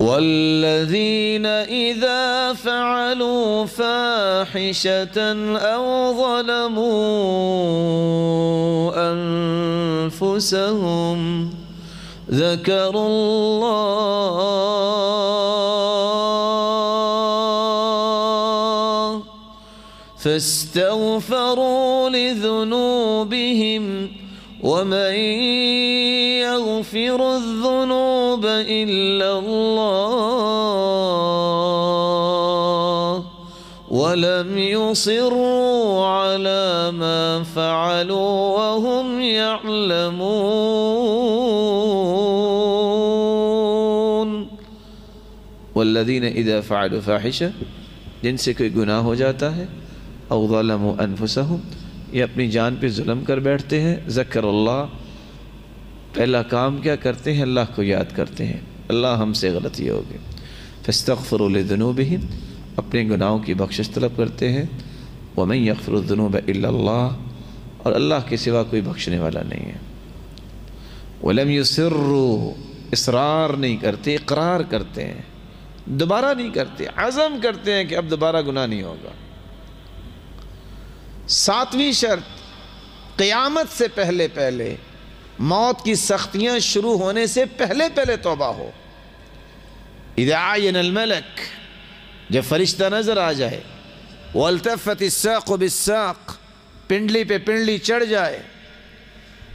والذين إذا فعلوا فاحشة أو ظلموا أنفسهم ذكروا الله. فاستغفروا لذنوبهم ومن يغفر الذنوب إلا الله. ولم يصروا على ما فعلوا وهم يعلمون. والذین اذا فعلوا فاحشہ، جن سے کوئی گناہ ہو جاتا ہے، او ظلموا انفسہم، یہ اپنی جان پہ ظلم کر بیٹھتے ہیں۔ ذکر اللہ، پہلا کام کیا کرتے ہیں؟ اللہ کو یاد کرتے ہیں۔ اللہ ہم سے غلطی ہو گئی فاستغفروا لذنوبہم، اپنے گناہوں کی بخشش طلب کرتے ہیں۔ وَمَنْ يَغْفِرُ الذُّنُوبَ إِلَّا اللَّهِ اور اللہ کے سوا کوئی بخشنے والا نہیں ہے۔ وَلَمْ يُسِرُّوا اصرار نہیں کرتے، اقرار کرتے ہیں۔ دوبارہ نہیں کرتے، عزم کرتے ہیں کہ اب دوبارہ گناہ نہیں ہوگا۔ ساتویں شرط، قیامت سے پہلے پہلے موت کی سختیاں شروع ہونے سے پہلے پہلے توبہ ہو۔ اذا عین الملک، جب فرشتہ نظر آ جائے، والتفت الساق بالساق، پنڈلی پہ پنڈلی چڑھ جائے۔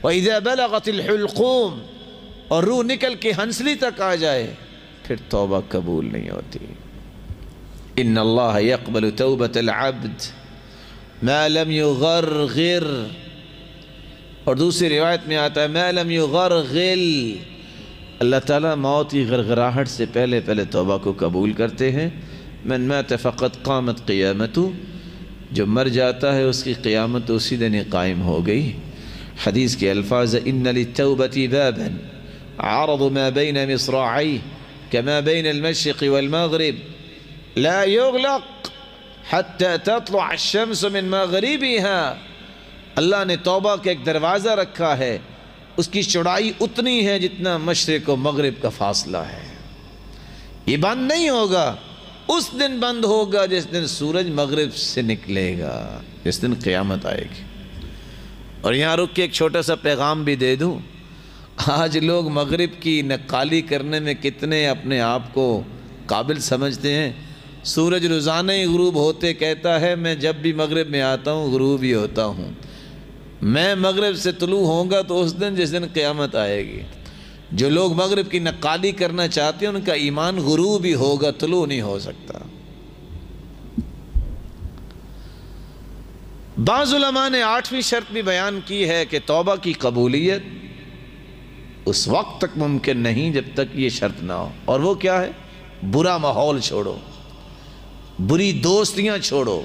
وَإِذَا بَلَغَتِ الْحُلْقُومِ اور روح نکل کے ہنسلی تک آ جائے۔ پھر توبہ قبول نہیں ہوتی۔ ان اللہ يقبل توبة العبد ما لم يغرغر اور دوسری روایت میں آتا ہے، ما لم يغرغل اللہ تعالیٰ موت کی غرغراہٹ سے پہلے پہلے توبہ کو قبول کرتے ہیں۔ من مات فقط قامت قیامتو، جو مر جاتا ہے اس کی قیامت اسی دن قائم ہو گئی۔ حدیث کے الفاظ ان للتوبة بابا عرض ما بين مصراعيه كما بين المشرق والمغرب، لا يغلق حتى تطلع الشمس من مغربها۔ اللہ نے توبہ کا ایک دروازہ رکھا ہے۔ اس کی چڑائی اتنی ہے جتنا مشرق و مغرب کا فاصلہ ہے۔ یہ بند نہیں ہوگا۔ اس دن بند ہوگا جس دن سورج مغرب سے نکلے گا، جس دن قیامت آئے گی۔ اور یہاں رک کے ایک چھوٹا سا پیغام بھی دے دوں۔ آج لوگ مغرب کی نقالی کرنے میں کتنے اپنے آپ کو قابل سمجھتے ہیں۔ سورج روزانہ ہی غروب ہوتے کہتا ہے، میں جب بھی مغرب میں آتا ہوں، غروب ہی ہوتا ہوں۔ میں مغرب سے طلوع ہوں گا تو اس دن جس دن قیامت آئے گی۔ جو لوگ مغرب کی نقالی کرنا چاہتے ہیں، ان کا ایمان غروب ہی ہوگا، طلوع نہیں ہو سکتا۔ بعض علماء نے آٹھویں شرط بھی بیان کی ہے کہ توبہ کی قبولیت اس وقت تک ممکن نہیں جب تک یہ شرط نہ ہو۔ اور وہ کیا ہے؟ برا ماحول چھوڑو۔ بری دوستیاں چھوڑو۔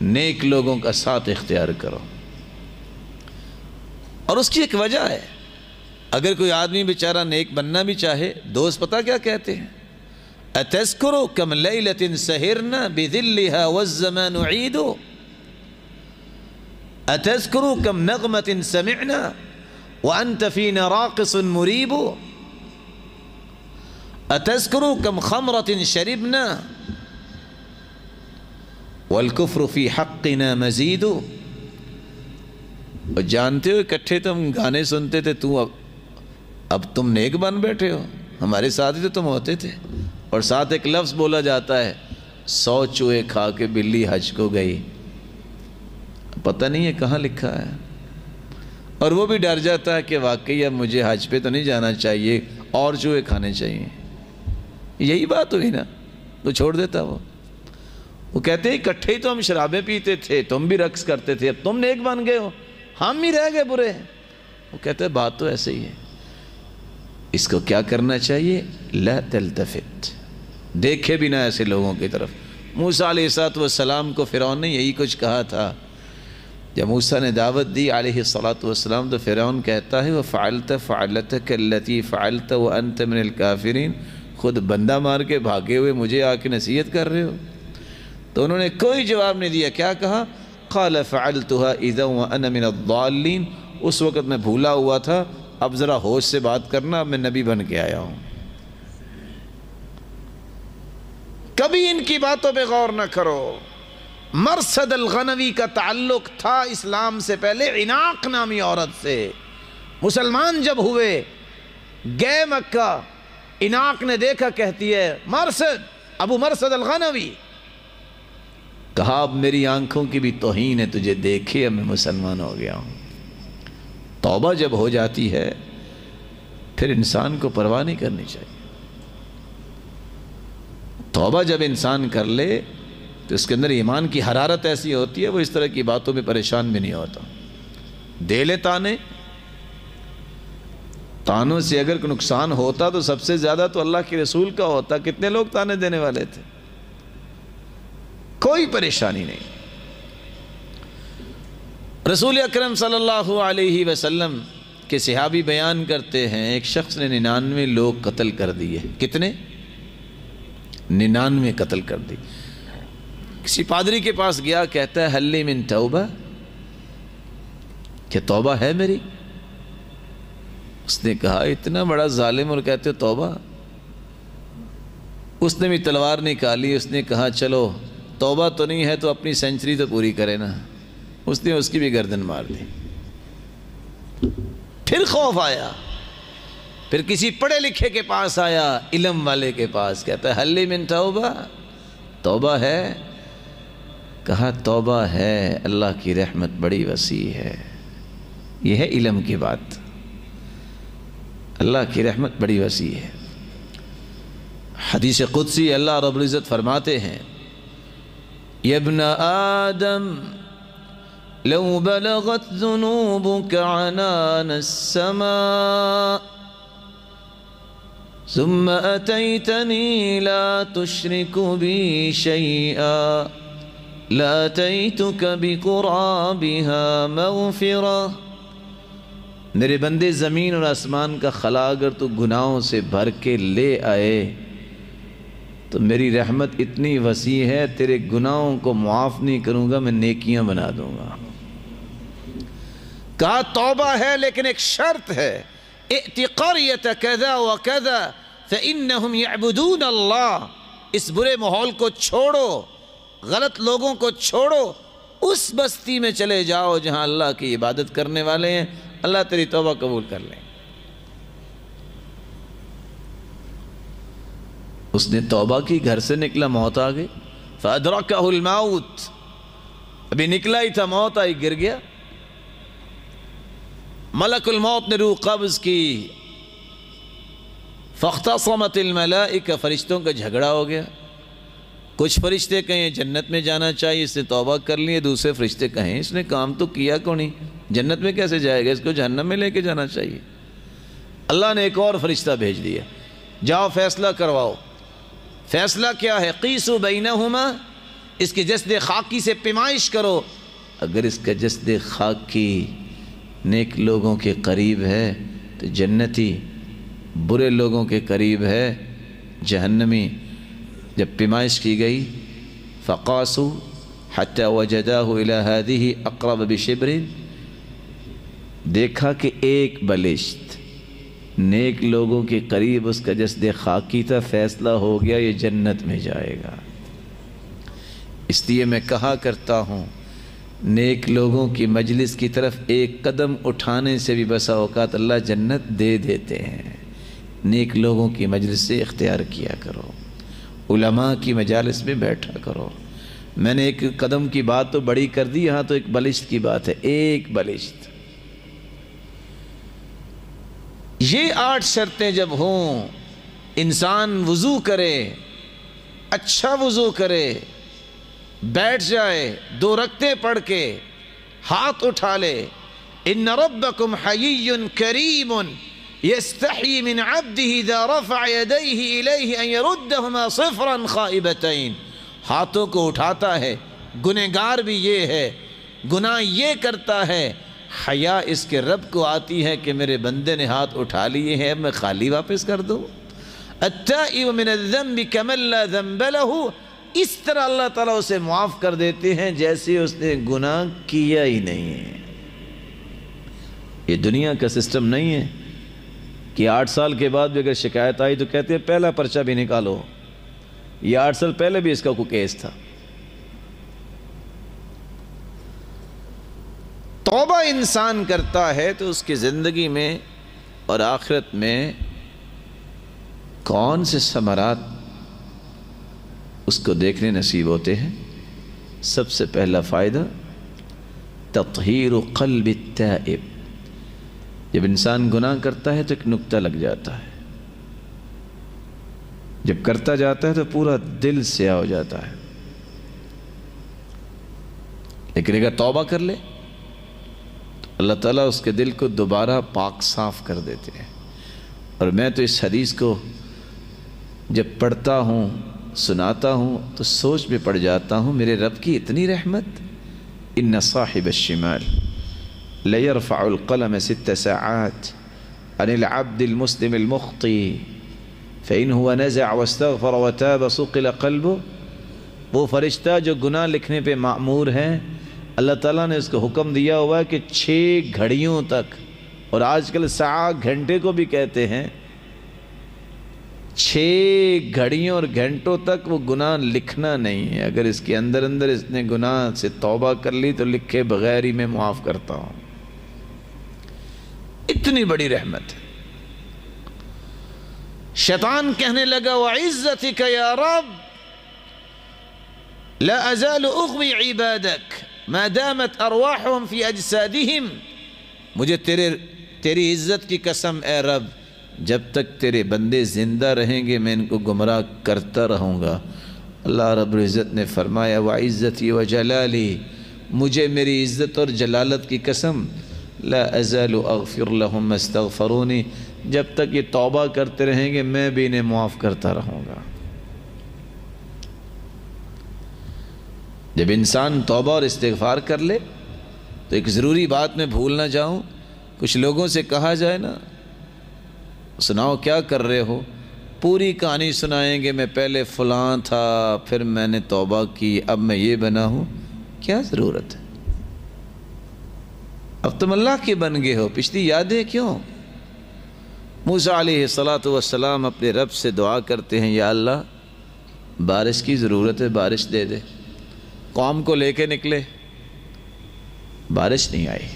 نیک لوگوں کا ساتھ اختیار کرو۔ اور اس کی ایک وجہ ہے، اگر کوئی آدمی بیچارہ نیک بننا بھی چاہے، دوست پتہ کیا کہتے ہیں؟ اتذکرو کم لیلت سہرنا بذلها والزمان عیدو۔ اتذکرو کم نغمت سمعنا۔ وانت فینا راقص مریب اتذکرو کم خمرت شربنا؟ والکفر فی حقنا مزید اور جانتے ہو اکٹھے تم گانے سنتے تھے، تو اب اب تم نیک بن بیٹھے ہو۔ ہمارے ساتھ ہی تو تم ہوتے تھے۔ اور ساتھ ایک لفظ بولا جاتا ہے، سو چوہے کھا کے بلی حج کو گئی۔ پتہ نہیں ہے کہاں لکھا ہے۔ اور وہ بھی ڈر جاتا ہے کہ واقعی اب مجھے حج پہ تو نہیں جانا چاہیے، اور چوہے کھانے چاہیے۔ یہی بات ہوئی نا تو چھوڑ دیتا وہ۔ وہ کہتے ہیں، اکٹھے ہی تو ہم شرابیں پیتے تھے، تم بھی رقص کرتے تھے، اب تم نیک بن گئے ہو، ہم ہی رہ گئے برے وہ کہتے ہیں بات تو ایسے ہی ہے۔ اس کو کیا کرنا چاہیے؟ لا تلتفت۔ دیکھے بھی نہ ایسے لوگوں کی طرف۔ موسیٰ علیہ السلام کو فرعون نے یہی کچھ کہا تھا۔ جب موسیٰ نے دعوت دی علیہ السلام تو فرعون کہتا ہے وہ فعلت فعلت کلتی فعلت وانت من الكافرین خود بندہ مار کے بھاگے ہوئے مجھے آ کے نصیحت کر رہے ہو؟ تو انہوں نے کوئی جواب نہیں دیا۔ کیا کہا؟ قال فعلتها اذا وانا من الضالین. اس وقت میں بھولا ہوا تھا۔ اب ذرا ہوش سے بات کرنا اب میں نبی بن کے آیا ہوں۔ کبھی ان کی باتوں پہ غور نہ کرو۔ مرسد الغنوی کا تعلق تھا اسلام سے پہلے عناق نامی عورت سے۔ مسلمان جب ہوئے، گئے مکہ اناق نے دیکھا، کہتی ہے مرسد ابو مرسد الغنوی۔ کہا، اب میری آنکھوں کی بھی توہین ہے، تجھے دیکھے اب میں مسلمان ہو گیا ہوں۔ توبہ جب ہو جاتی ہے، پھر انسان کو پرواہ نہیں کرنی چاہیے۔ توبہ جب انسان کر لے تو اس کے اندر ایمان کی حرارت ایسی ہوتی ہے، وہ اس طرح کی باتوں میں پریشان بھی نہیں ہوتا۔ دے لے تانے، تانوں سے اگر نقصان ہوتا تو سب سے زیادہ تو اللہ کے رسول کا ہوتا۔ کتنے لوگ تانے دینے والے تھے؟ کوئی پریشانی نہیں۔ رسول اکرم صلی اللہ علیہ وسلم کے صحابی بیان کرتے ہیں، ایک شخص نے ننانوے لوگ قتل کر دیے۔ کتنے؟ ننانوے قتل کر دی۔ کسی پادری کے پاس گیا، کہتا ہے، حلی من توبہ کہ توبہ ہے میری؟ اس نے کہا، اتنا بڑا ظالم اور کہتے توبہ؟ اس نے بھی تلوار نکالی، اس نے کہا، چلو، توبہ تو نہیں ہے تو اپنی سینچری تو پوری کرے نا۔ اس نے اس کی بھی گردن مار دی۔ پھر خوف آیا۔ پھر کسی پڑھے لکھے کے پاس آیا، علم والے کے پاس، کہتا ہے، حلی من توبہ توبہ ہے۔ کہا، توبہ ہے، اللہ کی رحمت بڑی وسیع ہے۔ یہ ہے علم کی بات۔ اللہ کی رحمت بڑی وسیع ہے۔ حدیث قدسی اللہ رب العزت فرماتے ہیں یبن آدم، لو بلغت ذنوبك عنان السماء، ثم أتيتني لا تشرك بي شيئا لا أتيتك بقرابها میرے بندے، زمین اور آسمان کا خلا اگر تو گناہوں سے بھر کے لے آئے، تو میری رحمت اتنی وسیع ہے، تیرے گناہوں کو معاف نہیں کروں گا، میں نیکیاں بنا دوں گا۔ کہا، توبہ ہے لیکن ایک شرط ہے۔ اعتقاریت کذا و کذا فإنہم یعبدون اللہ۔ اس برے ماحول کو چھوڑو۔ غلط لوگوں کو چھوڑو، اس بستی میں چلے جاؤ جہاں اللہ کی عبادت کرنے والے ہیں۔ اللہ تیری توبہ قبول کر لیں اس نے توبہ کی، گھر سے نکلا، موت آ گئی۔ فَأَدْرَكَهُ الْمَوْتِ۔ ابھی نکلا ہی تھا، موت آئی، گر گیا۔ ملک الموت نے روح قبض کی۔ فَخْتَصَمَتِ الْمَلَائِكَ فرشتوں کا جھگڑا ہو گیا۔ کچھ فرشتے کہیں جنت میں جانا چاہیے، اس نے توبہ کر لیے، دوسرے فرشتے کہیں اس نے کام تو کیا کو نہیں؟ جنت میں کیسے جائے گا؟ اس کو جہنم میں لے کے جانا چاہیے۔ اللہ نے ایک اور فرشتہ بھیج دیا، جاؤ فیصلہ کرواؤ۔ فیصلہ کیا ہے؟ قیسو بینہما، اس کی جسد خاکی سے پیمائش کرو۔ اگر اس کا جسد خاکی نیک لوگوں کے قریب ہے، تو جنتی برے لوگوں کے قریب ہے، جہنمی۔ جب پیمائش کی گئی فقاسو حتی وجداہ الى هذه اقرب بشبر، دیکھا کہ ایک بلشت نیک لوگوں کے قریب اس کا جسد خاکی تھا فیصلہ ہو گیا، یہ جنت میں جائے گا۔ اس لیے میں کہا کرتا ہوں، نیک لوگوں کی مجلس کی طرف ایک قدم اٹھانے سے بھی بسا اوقات اللہ جنت دے دیتے ہیں۔ نیک لوگوں کی مجلس سے اختیار کیا کرو۔ علماء کی مجالس میں بیٹھا کرو۔ میں نے ایک قدم کی بات تو بڑی کر دی، یہاں تو ایک بلشت کی بات ہے، ایک بلشت۔ یہ آٹھ شرطیں جب ہوں، انسان وضو کرے اچھا وضو کرے، بیٹھ جائے، دو رکھتے پڑھ کے، ہاتھ اٹھا لے، ان ربکم حیی کریم۔ یستحی من عبده اذا رفع یدیه الیہ ان یردہما صفرا خائبتین ہاتھوں کو اٹھاتا ہے، گنہگار بھی یہ ہے، گناہ یہ کرتا ہے۔ حیا اس کے رب کو آتی ہے کہ میرے بندے نے ہاتھ اٹھا لیے ہیں، اب میں خالی واپس کر دوں۔ التائب من الذنب کمن لا ذنب له۔ اس طرح اللہ تعالیٰ اسے معاف کر دیتے ہیں جیسے اس نے گناہ کیا ہی نہیں ہے۔ یہ دنیا کا سسٹم نہیں ہے۔ کہ آٹھ سال کے بعد بھی اگر شکایت آئی تو کہتے ہیں پہلا پرچہ بھی نکالو۔ یہ آٹھ سال پہلے بھی اس کا کوئی کیس تھا۔ توبہ انسان کرتا ہے تو اس کی زندگی میں اور آخرت میں کون سے ثمرات اس کو دیکھنے نصیب ہوتے ہیں؟ سب سے پہلا فائدہ تطہیر قلب التائب۔ جب انسان گناہ کرتا ہے تو ایک نکتہ لگ جاتا ہے۔ جب کرتا جاتا ہے تو پورا دل سیاہ ہو جاتا ہے۔ لیکن اگر توبہ کر لے، تو اللہ تعالیٰ اس کے دل کو دوبارہ پاک صاف کر دیتے ہیں۔ اور میں تو اس حدیث کو جب پڑھتا ہوں، سناتا ہوں، تو سوچ میں پڑ جاتا ہوں، میرے رب کی اتنی رحمت، ان صاحب الشمال۔ ليرفع القلم ست ساعات عن العبد المسلم المخطي، فإن هو نزع واستغفر وتاب سقل قلبه. وہ فرشتہ جو گناہ لکھنے پہ معمور ہے، اللہ تعالیٰ نے اس کو حکم دیا ہوا ہے کہ چھ گھڑیوں تک، اور آج کل سا گھنٹے کو بھی کہتے ہیں، چھ گھڑیوں اور گھنٹوں تک وہ گناہ لکھنا نہیں ہے۔ اگر اس کے اندر اندر اس نے گناہ سے توبہ کر لی تو لکھے بغیر ہی میں معاف کرتا ہوں۔ اتنی بڑی رحمت ہے۔ شیطان کہنے لگا وعزتک یا رب، لا ازال اغوی عبادک ما دامت ارواحهم فی اجسادهم مجھے تیرے، تیری عزت کی قسم، اے رب، جب تک تیرے بندے زندہ رہیں گے، میں ان کو گمراہ کرتا رہوں گا۔ اللہ رب العزت نے فرمایا وعزتی وجلالی مجھے میری عزت اور جلالت کی قسم لا ازال اغفر لهم استغفرونی جب تک یہ توبہ کرتے رہیں گے، میں بھی انہیں معاف کرتا رہوں گا۔ جب انسان توبہ اور استغفار کر لے، تو ایک ضروری بات میں بھول نہ جاؤں۔ کچھ لوگوں سے کہا جائے نا، سناؤ کیا کر رہے ہو؟ پوری کہانی سنائیں گے، میں پہلے فلاں تھا، پھر میں نے توبہ کی، اب میں یہ بنا ہوں۔ کیا ضرورت ہے؟ اب تم اللہ کے بن گئے ہو، پچھلی یادیں کیوں؟ موسیٰ علیہ السلام اپنے رب سے دعا کرتے ہیں، یا اللہ، بارش کی ضرورت ہے، بارش دے دے۔ قوم کو لے کے نکلے۔ بارش نہیں آئی۔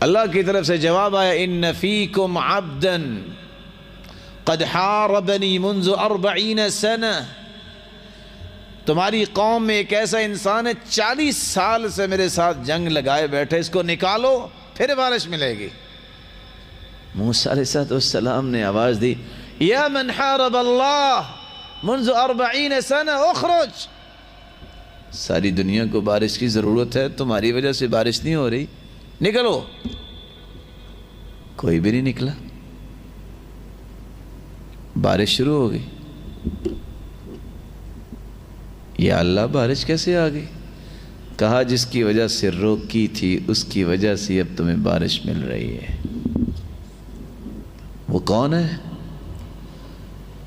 اللہ کی طرف سے جواب آیا، ان فیکم عبدا قد حاربنی منذ اربعین سنہ۔ تمہاری قوم میں ایک ایسا انسان ہے، چالیس سال سے میرے ساتھ جنگ لگائے بیٹھے، اس کو نکالو، پھر بارش ملے گی۔ موسیٰ علیہ السلام نے آواز دی، یا من حارب اللہ منذ اربعین سنہ، اخرج۔ ساری دنیا کو بارش کی ضرورت ہے، تمہاری وجہ سے بارش نہیں ہو رہی۔ نکلو۔ کوئی بھی نہیں نکلا۔ بارش شروع ہو گئی۔ یا اللہ بارش کیسے آ گئی؟ کہا جس کی وجہ سے روکی تھی، اس کی وجہ سے اب تمہیں بارش مل رہی ہے۔ وہ کون ہے؟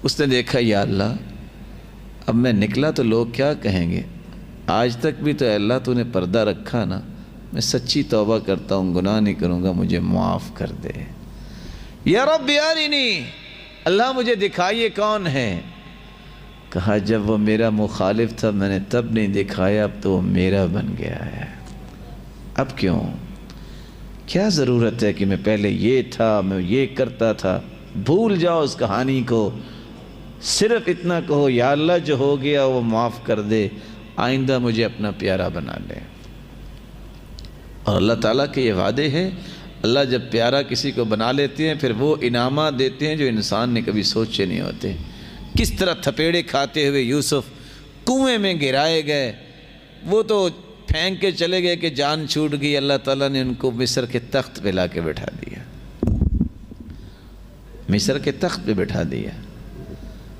اس نے دیکھا، یا اللہ، اب میں نکلا تو لوگ کیا کہیں گے؟ آج تک بھی تو اللہ تو نے پردہ رکھا نا۔ میں سچی توبہ کرتا ہوں، گناہ نہیں کروں گا، مجھے معاف کر دے۔ یا رب یارینی اللہ مجھے دکھائیے کون ہے۔ کہا، جب وہ میرا مخالف تھا، میں نے تب نہیں دکھایا، اب تو وہ میرا بن گیا ہے۔ اب کیوں؟ کیا ضرورت ہے کہ میں پہلے یہ تھا، میں یہ کرتا تھا؟ بھول جاؤ اس کہانی کو۔ صرف اتنا کہو، یا اللہ جو ہو گیا، وہ معاف کر دے۔ آئندہ مجھے اپنا پیارا بنا لے۔ اور اللہ تعالیٰ کے یہ وعدے ہیں، اللہ جب پیارا کسی کو بنا لیتے ہیں، پھر وہ انعامات دیتے ہیں جو انسان نے کبھی سوچے نہیں ہوتے۔ کس طرح تھپیڑے کھاتے ہوئے یوسف کنویں میں گرائے گئے؟ وہ تو پھینک کے چلے گئے کہ جان چھوٹ گئی، اللہ تعالیٰ نے ان کو مصر کے تخت پہ لا کے بٹھا دیا۔ مصر کے تخت پہ بٹھا دیا۔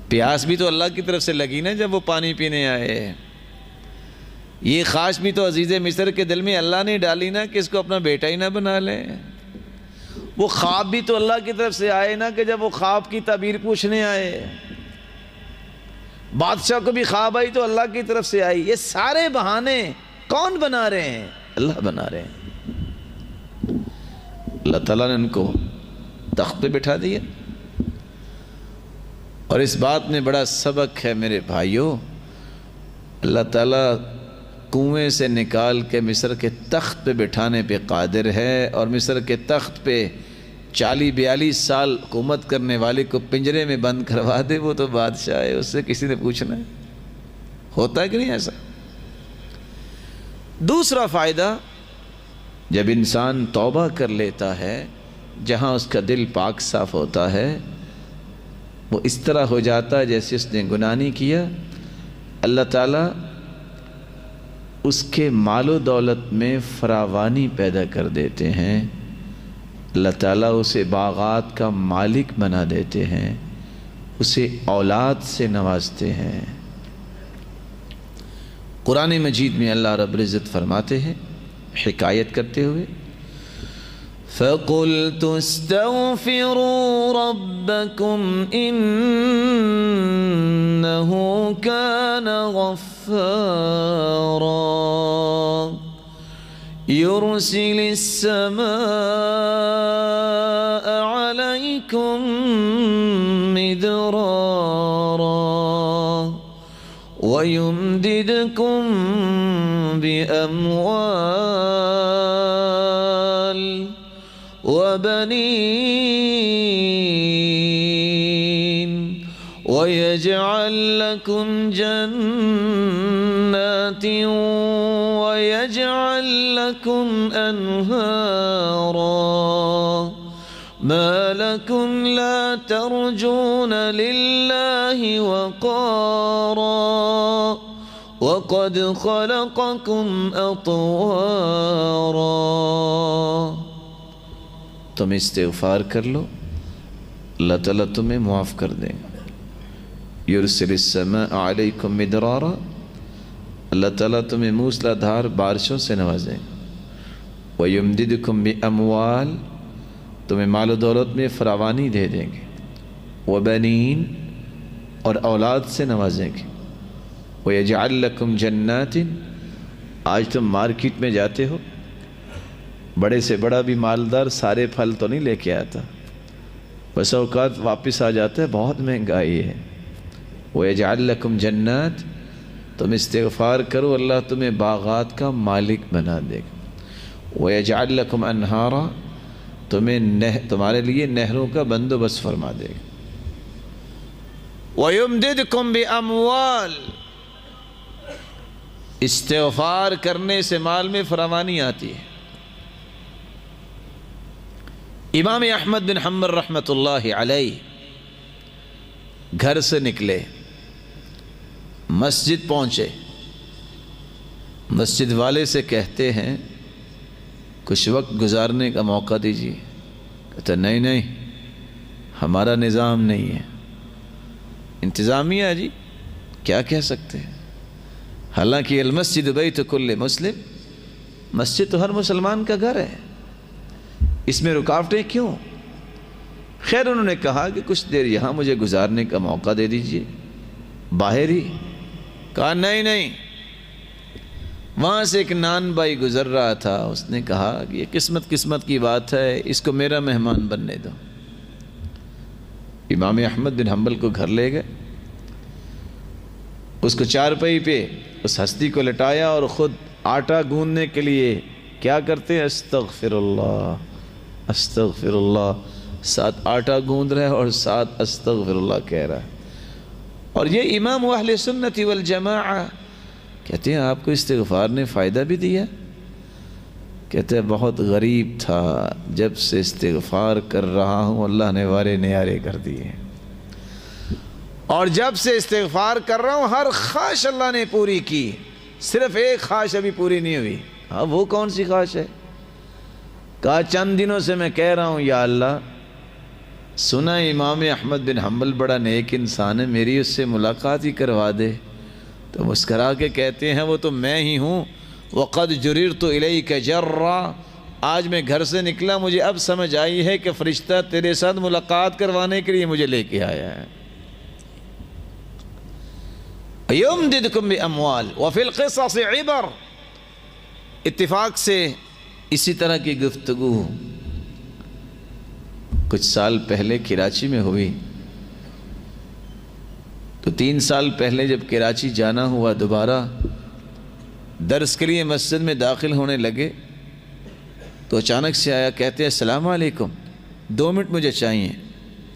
پیاس بھی تو اللہ کی طرف سے لگی نا جب وہ پانی پینے آئے۔ یہ خواہش بھی تو عزیز مصر کے دل میں اللہ نے ڈالی نا کہ اس کو اپنا بیٹا ہی نہ بنا لے۔ وہ خواب بھی تو اللہ کی طرف سے آئے نا کہ جب وہ خواب کی تعبیر پوچھنے آئے۔ بادشاہ کو بھی خواب آئی تو اللہ کی طرف سے آئی۔ یہ سارے بہانے کون بنا رہے ہیں؟ اللہ بنا رہے ہیں۔ اللہ تعالیٰ نے ان کو تخت پہ بٹھا دیا۔ اور اس بات میں بڑا سبق ہے میرے بھائیوں، اللہ تعالیٰ کنویں سے نکال کے مصر کے تخت پہ بٹھانے پہ قادر ہے اور مصر کے تخت پہ چالی بیالیس سال حکومت کرنے والے کو پنجرے میں بند کروا دے، وہ تو بادشاہ ہے، اس سے کسی نے پوچھنا ہے؟ ہوتا ہے کہ نہیں ایسا؟ دوسرا فائدہ، جب انسان توبہ کر لیتا ہے، جہاں اس کا دل پاک صاف ہوتا ہے، وہ اس طرح ہو جاتا ہے جیسے اس نے گناہ نہیں کیا۔ اللہ تعالیٰ اس کے مال و دولت میں فراوانی پیدا کر دیتے ہیں۔ اللہ تعالیٰ اسے باغات کا مالک بنا دیتے ہیں، اسے اولاد سے نوازتے ہیں۔ قرآن مجید میں اللہ رب العزت فرماتے ہیں، حکایت کرتے ہوئے، فَقُلْتُ اسْتَغْفِرُوا رَبَّكُمْ إِنَّهُ كَانَ غَفَّارًا۔ يُرْسِلِ السَّمَاءَ عَلَيْكُمْ مِدْرَارًا وَيُمْدِدْكُمْ بِأَمْوَالٍ وبنين ويجعل لكم جنات لكم أنهارا. ما لكم لا ترجون لله وقارا. وقد خلقكم أطوارا. تم استغفار کر لو اللہ تعالیٰ تمہیں معاف کر دیں یرسل السماء علیکم مدرارا. اللہ تعالیٰ تمہیں موسلا دھار بارشوں سے نوازیں وَيُمْدِدْكُمْ بِأَمْوَالِ، تمہیں مال و دولت میں فراوانی دے دیں گے۔ وَبَنِينَ، اور اولاد سے نوازیں گے۔ وَيَجْعَلْ لَكُمْ جَنَّاتٍ، آج تم مارکیٹ میں جاتے ہو۔ بڑے سے بڑا بھی مالدار سارے پھل تو نہیں لے کے آتا۔ بس اوقات واپس آ جاتا ہے، بہت مہنگائی ہے۔ وَيَجْعَلْ لَكُمْ جَنَّاتٍ تم استغفار کرو، اللہ تمہیں باغات کا مالک بنا دے گا۔ وَيَجْعَلْ لَكُمْ أَنْهَارًا، تمہیں تمہارے لیے نہروں کا بندوبست فرما دے گا۔ وَيُمْدِدْكُمْ بِأَمْوَالِ۔ استغفار کرنے سے مال میں فراوانی آتی ہے۔ امام احمد بن حمر رحمت اللہ علیہ گھر سے نکلے۔ مسجد پہنچے۔ مسجد والے سے کہتے ہیں، کچھ وقت گزارنے کا موقع دیجیے۔ کہتا نہیں نہیں، ہمارا نظام نہیں ہے۔ انتظامیہ جی کیا کہہ سکتے ہیں؟ حالانکہ المسجد بیت کل مسلم، مسجد تو ہر مسلمان کا گھر ہے۔ اس میں رکاوٹیں کیوں؟ خیر، انہوں نے کہا کہ کچھ دیر یہاں مجھے گزارنے کا موقع دے دیجیے باہر ہی۔ کہا، نہیں نہیں. وہاں سے ایک نان بھائی گزر رہا تھا، اس نے کہا کہ یہ قسمت قسمت کی بات ہے، اس کو میرا مہمان بننے دو۔ امام احمد بن حنبل کو گھر لے گئے۔ اس کو چار پئی پہ اس ہستی کو لٹایا اور خود آٹا گوندنے کے لیے کیا کرتے ہیں؟ استغفر اللہ استغفر اللہ ساتھ آٹا گوند رہا ہے اور ساتھ استغفر اللہ کہہ رہا ہے۔ اور یہ امام اہل سنت والجماعہ کہتے ہیں آپ کو استغفار نے فائدہ بھی دیا۔ کہتے ہیں بہت غریب تھا، جب سے استغفار کر رہا ہوں، اللہ نے وارے نیارے کر دیے۔ اور جب سے استغفار کر رہا ہوں، ہر خواہش اللہ نے پوری کی۔ صرف ایک خواہش ابھی پوری نہیں ہوئی۔ ہاں وہ کون سی خواہش ہے؟ کہا، چند دنوں سے میں کہہ رہا ہوں، یا اللہ سنا امام احمد بن حنبل بڑا نیک انسان ہے، میری اس سے ملاقات ہی کروا دے۔ تو مسکرا کے کہتے ہیں، وہ تو میں ہی ہوں۔ وقد جریر تو الہی کا جرا۔ آج میں گھر سے نکلا، مجھے اب سمجھ آئی ہے کہ فرشتہ تیرے ساتھ ملاقات کروانے کے لیے مجھے لے کے آیا ہے۔ یمددکم باموال وفی القصص عبر۔ اتفاق سے اسی طرح کی گفتگو۔ کچھ سال پہلے کراچی میں ہوئی۔ تو تین سال پہلے جب کراچی جانا ہوا دوبارہ، درس کے لیے مسجد میں داخل ہونے لگے۔ تو اچانک سے آیا، کہتے ہیں، السلام علیکم، دو منٹ مجھے چاہیے۔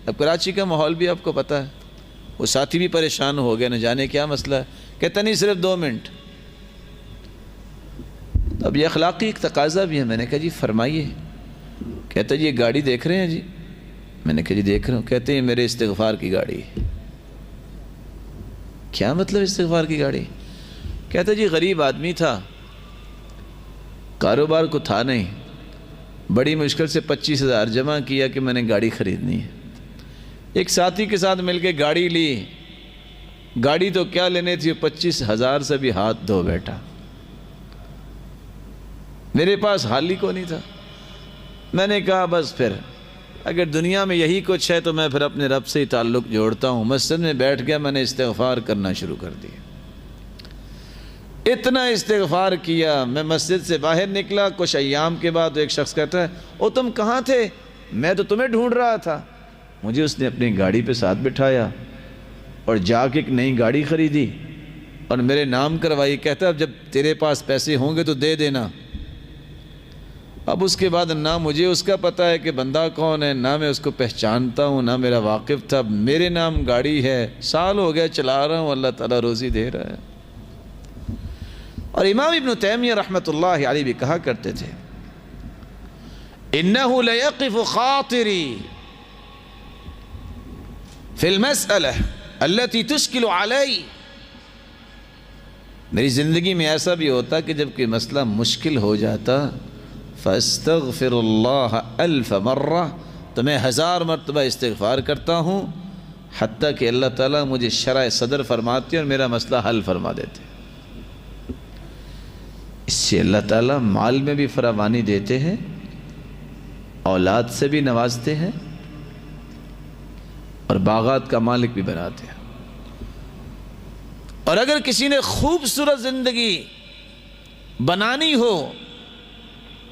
اب کراچی کا ماحول بھی آپ کو پتہ ہے۔ وہ ساتھی بھی پریشان ہو گیا نہ جانے کیا مسئلہ ہے۔ کہتا، نہیں، صرف دو منٹ۔ تو اب یہ اخلاقی ایک تقاضا بھی ہے۔ میں نے کہا جی فرمائیے۔ کہتا جی یہ گاڑی دیکھ رہے ہیں جی۔ میں نے کہا جی دیکھ رہا ہوں، کہتے ہیں میرے استغفار کی گاڑی۔ کیا مطلب استغفار کی گاڑی؟ کہتا جی غریب آدمی تھا، کاروبار کو تھا نہیں، بڑی مشکل سے پچیس ہزار جمع کیا کہ میں نے گاڑی خریدنی ہے۔ ایک ساتھی کے ساتھ مل کے گاڑی لی، گاڑی تو کیا لینے تھی، پچیس ہزار سے بھی ہاتھ دھو بیٹھا۔ میرے پاس حال ہی کو نہیں تھا۔ میں نے کہا بس پھر اگر دنیا میں یہی کچھ ہے تو میں پھر اپنے رب سے ہی تعلق جوڑتا ہوں۔ مسجد میں بیٹھ گیا میں نے استغفار کرنا شروع کر دیا۔ اتنا استغفار کیا، میں مسجد سے باہر نکلا، کچھ ایام کے بعد ایک شخص کہتا ہے، او تم کہاں تھے؟ میں تو تمہیں ڈھونڈ رہا تھا۔ مجھے اس نے اپنی گاڑی پہ ساتھ بٹھایا اور جا کے ایک نئی گاڑی خریدی اور میرے نام کروائی۔ کہتا اب جب تیرے پاس پیسے ہوں گے تو دے دینا۔ اب اس کے بعد نہ مجھے اس کا پتہ ہے کہ بندہ کون ہے، نہ میں اس کو پہچانتا ہوں، نہ میرا واقف تھا۔ میرے نام گاڑی ہے۔ سال ہو گیا چلا رہا ہوں، اللہ تعالیٰ روزی دے رہا ہے۔ اور امام ابن تیمیہ رحمت اللہ علیہ بھی کہا کرتے تھے، انہو لیقف خاطری فی المسئلہ التي تشکل علی۔ میری زندگی میں ایسا بھی ہوتا کہ جب کوئی مسئلہ مشکل ہو جاتا فَاسْتَغْفِرُ اللَّهَ أَلْفَ مَرَّةِ تو میں ہزار مرتبہ استغفار کرتا ہوں حتیٰ کہ اللہ تعالیٰ مجھے شرع صدر فرماتے اور میرا مسئلہ حل فرما دیتے. اس سے اللہ تعالیٰ مال میں بھی فراوانی دیتے ہیں، اولاد سے بھی نوازتے ہیں اور باغات کا مالک بھی بناتے ہیں۔ اور اگر کسی نے خوبصورت زندگی بنانی ہو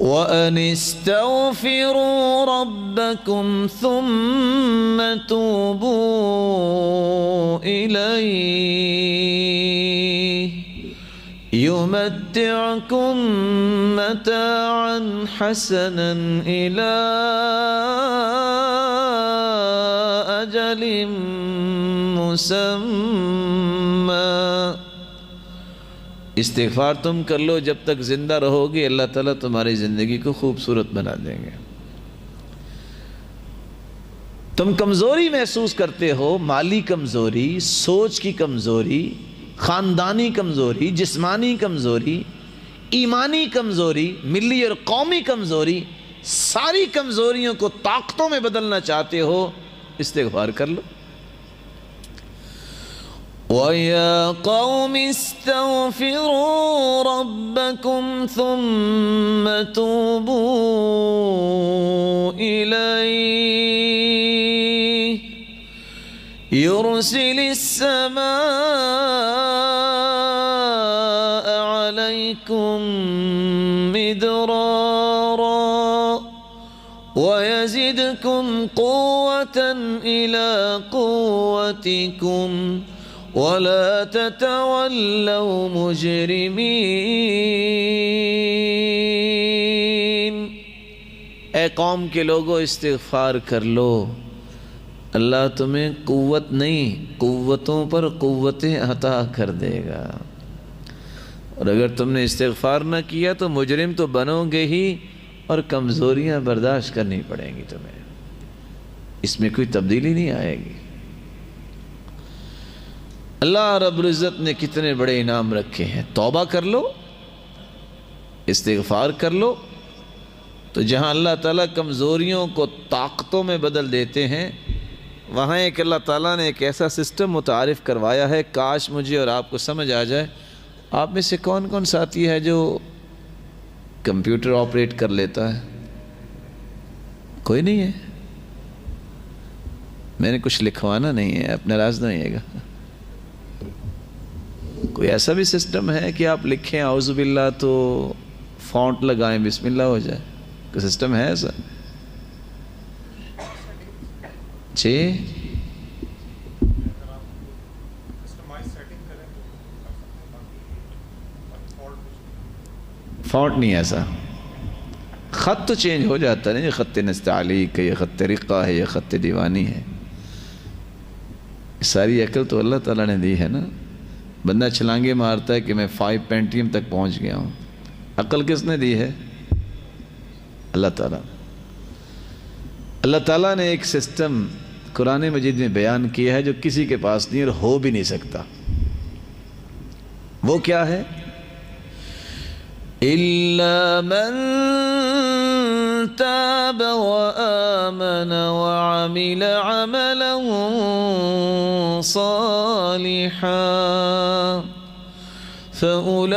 وأن استغفروا ربكم ثم توبوا إليه يُمَتِّعْكُمْ مَتَاعًا حَسَنًا إِلَىٰ أَجَلٍ مُسَمَّى. استغفار تم کر لو جب تک زندہ رہو گی اللہ تعالیٰ تمہاری زندگی کو خوبصورت بنا دیں گے۔ تم کمزوری محسوس کرتے ہو، مالی کمزوری، سوچ کی کمزوری خاندانی کمزوری، جسمانی کمزوری، ایمانی کمزوری، ملی اور قومی کمزوری، ساری کمزوریوں کو طاقتوں میں بدلنا چاہتے ہو، استغفار کر لو۔ وَيَا قَوْمِ اسْتَغْفِرُوا رَبَّكُمْ ثُمَّ تُوبُوا إِلَيْهِ يُرْسِلِ السَّمَاءَ إِلَىٰ قُوَّتِكُمْ وَلَا تَتَوَلَّوْا مُجْرِمِينَ اے قوم کے لوگوں، استغفار کر لو۔ اللہ تمہیں قوت نہیں، قوتوں پر قوتیں عطا کر دے گا۔ اور اگر تم نے استغفار نہ کیا تو مجرم تو بنو گے ہی اور کمزوریاں برداشت کرنی پڑیں گی تمہیں۔ اس میں کوئی تبدیلی نہیں آئے گی۔ اللہ رب العزت نے کتنے بڑے انعام رکھے ہیں۔ توبہ کر لو، استغفار کر لو۔ تو جہاں اللہ تعالیٰ کمزوریوں کو طاقتوں میں بدل دیتے ہیں، وہاں ایک اللہ تعالیٰ نے ایک ایسا سسٹم متعارف کروایا ہے۔ کاش مجھے اور آپ کو سمجھ آ جائے۔ آپ میں سے کون کون ساتھی ہے جو کمپیوٹر آپریٹ کر لیتا ہے؟ کوئی نہیں ہے۔ میں نے کچھ لکھوانا نہیں ہے اپنا راز نہیں ہے گا۔ کوئی ایسا بھی سسٹم ہے کہ آپ لکھیں، اعوذ باللہ تو فونٹ لگائیں، بسم اللہ ہو جائے۔ کوئی سسٹم ہے ایسا؟ جی؟ فونٹ نہیں ایسا۔ خط تو چینج ہو جاتا ہے یہ خط نستعلیق ہے، یہ خط رقہ ہے، یہ خط دیوانی ہے۔ ساری عقل تو اللہ تعالیٰ نے دی ہے نا۔ بندہ چھلانگے مارتا ہے کہ میں فائیو پینٹیم تک پہنچ گیا ہوں۔ عقل کس نے دی ہے؟ اللہ تعالیٰ۔ اللہ تعالیٰ نے ایک سسٹم قرآن مجید میں بیان کیا ہے جو کسی کے پاس نہیں اور ہو بھی نہیں سکتا۔ وہ کیا ہے؟ إلا من تاب وآمن وعمل عملا صالحا فأولئك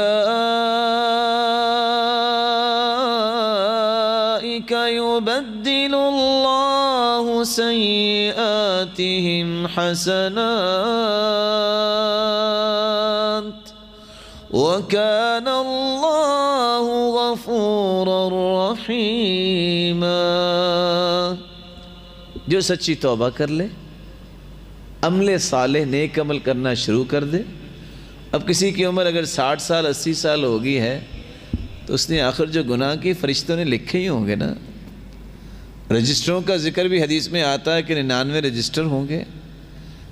يبدل الله سيئاتهم حسنات وكان الله رحيما جو سچی توبہ کر لے، عمل صالح نیک عمل کرنا شروع کر دے۔ اب کسی کی عمر اگر ساٹھ سال، اسی سال ہوگی ہے، تو اس نے آخر جو گناہ کی فرشتوں نے لکھے ہی ہوں گے نا۔ رجسٹروں کا ذکر بھی حدیث میں آتا ہے کہ ننانوے رجسٹر ہوں گے۔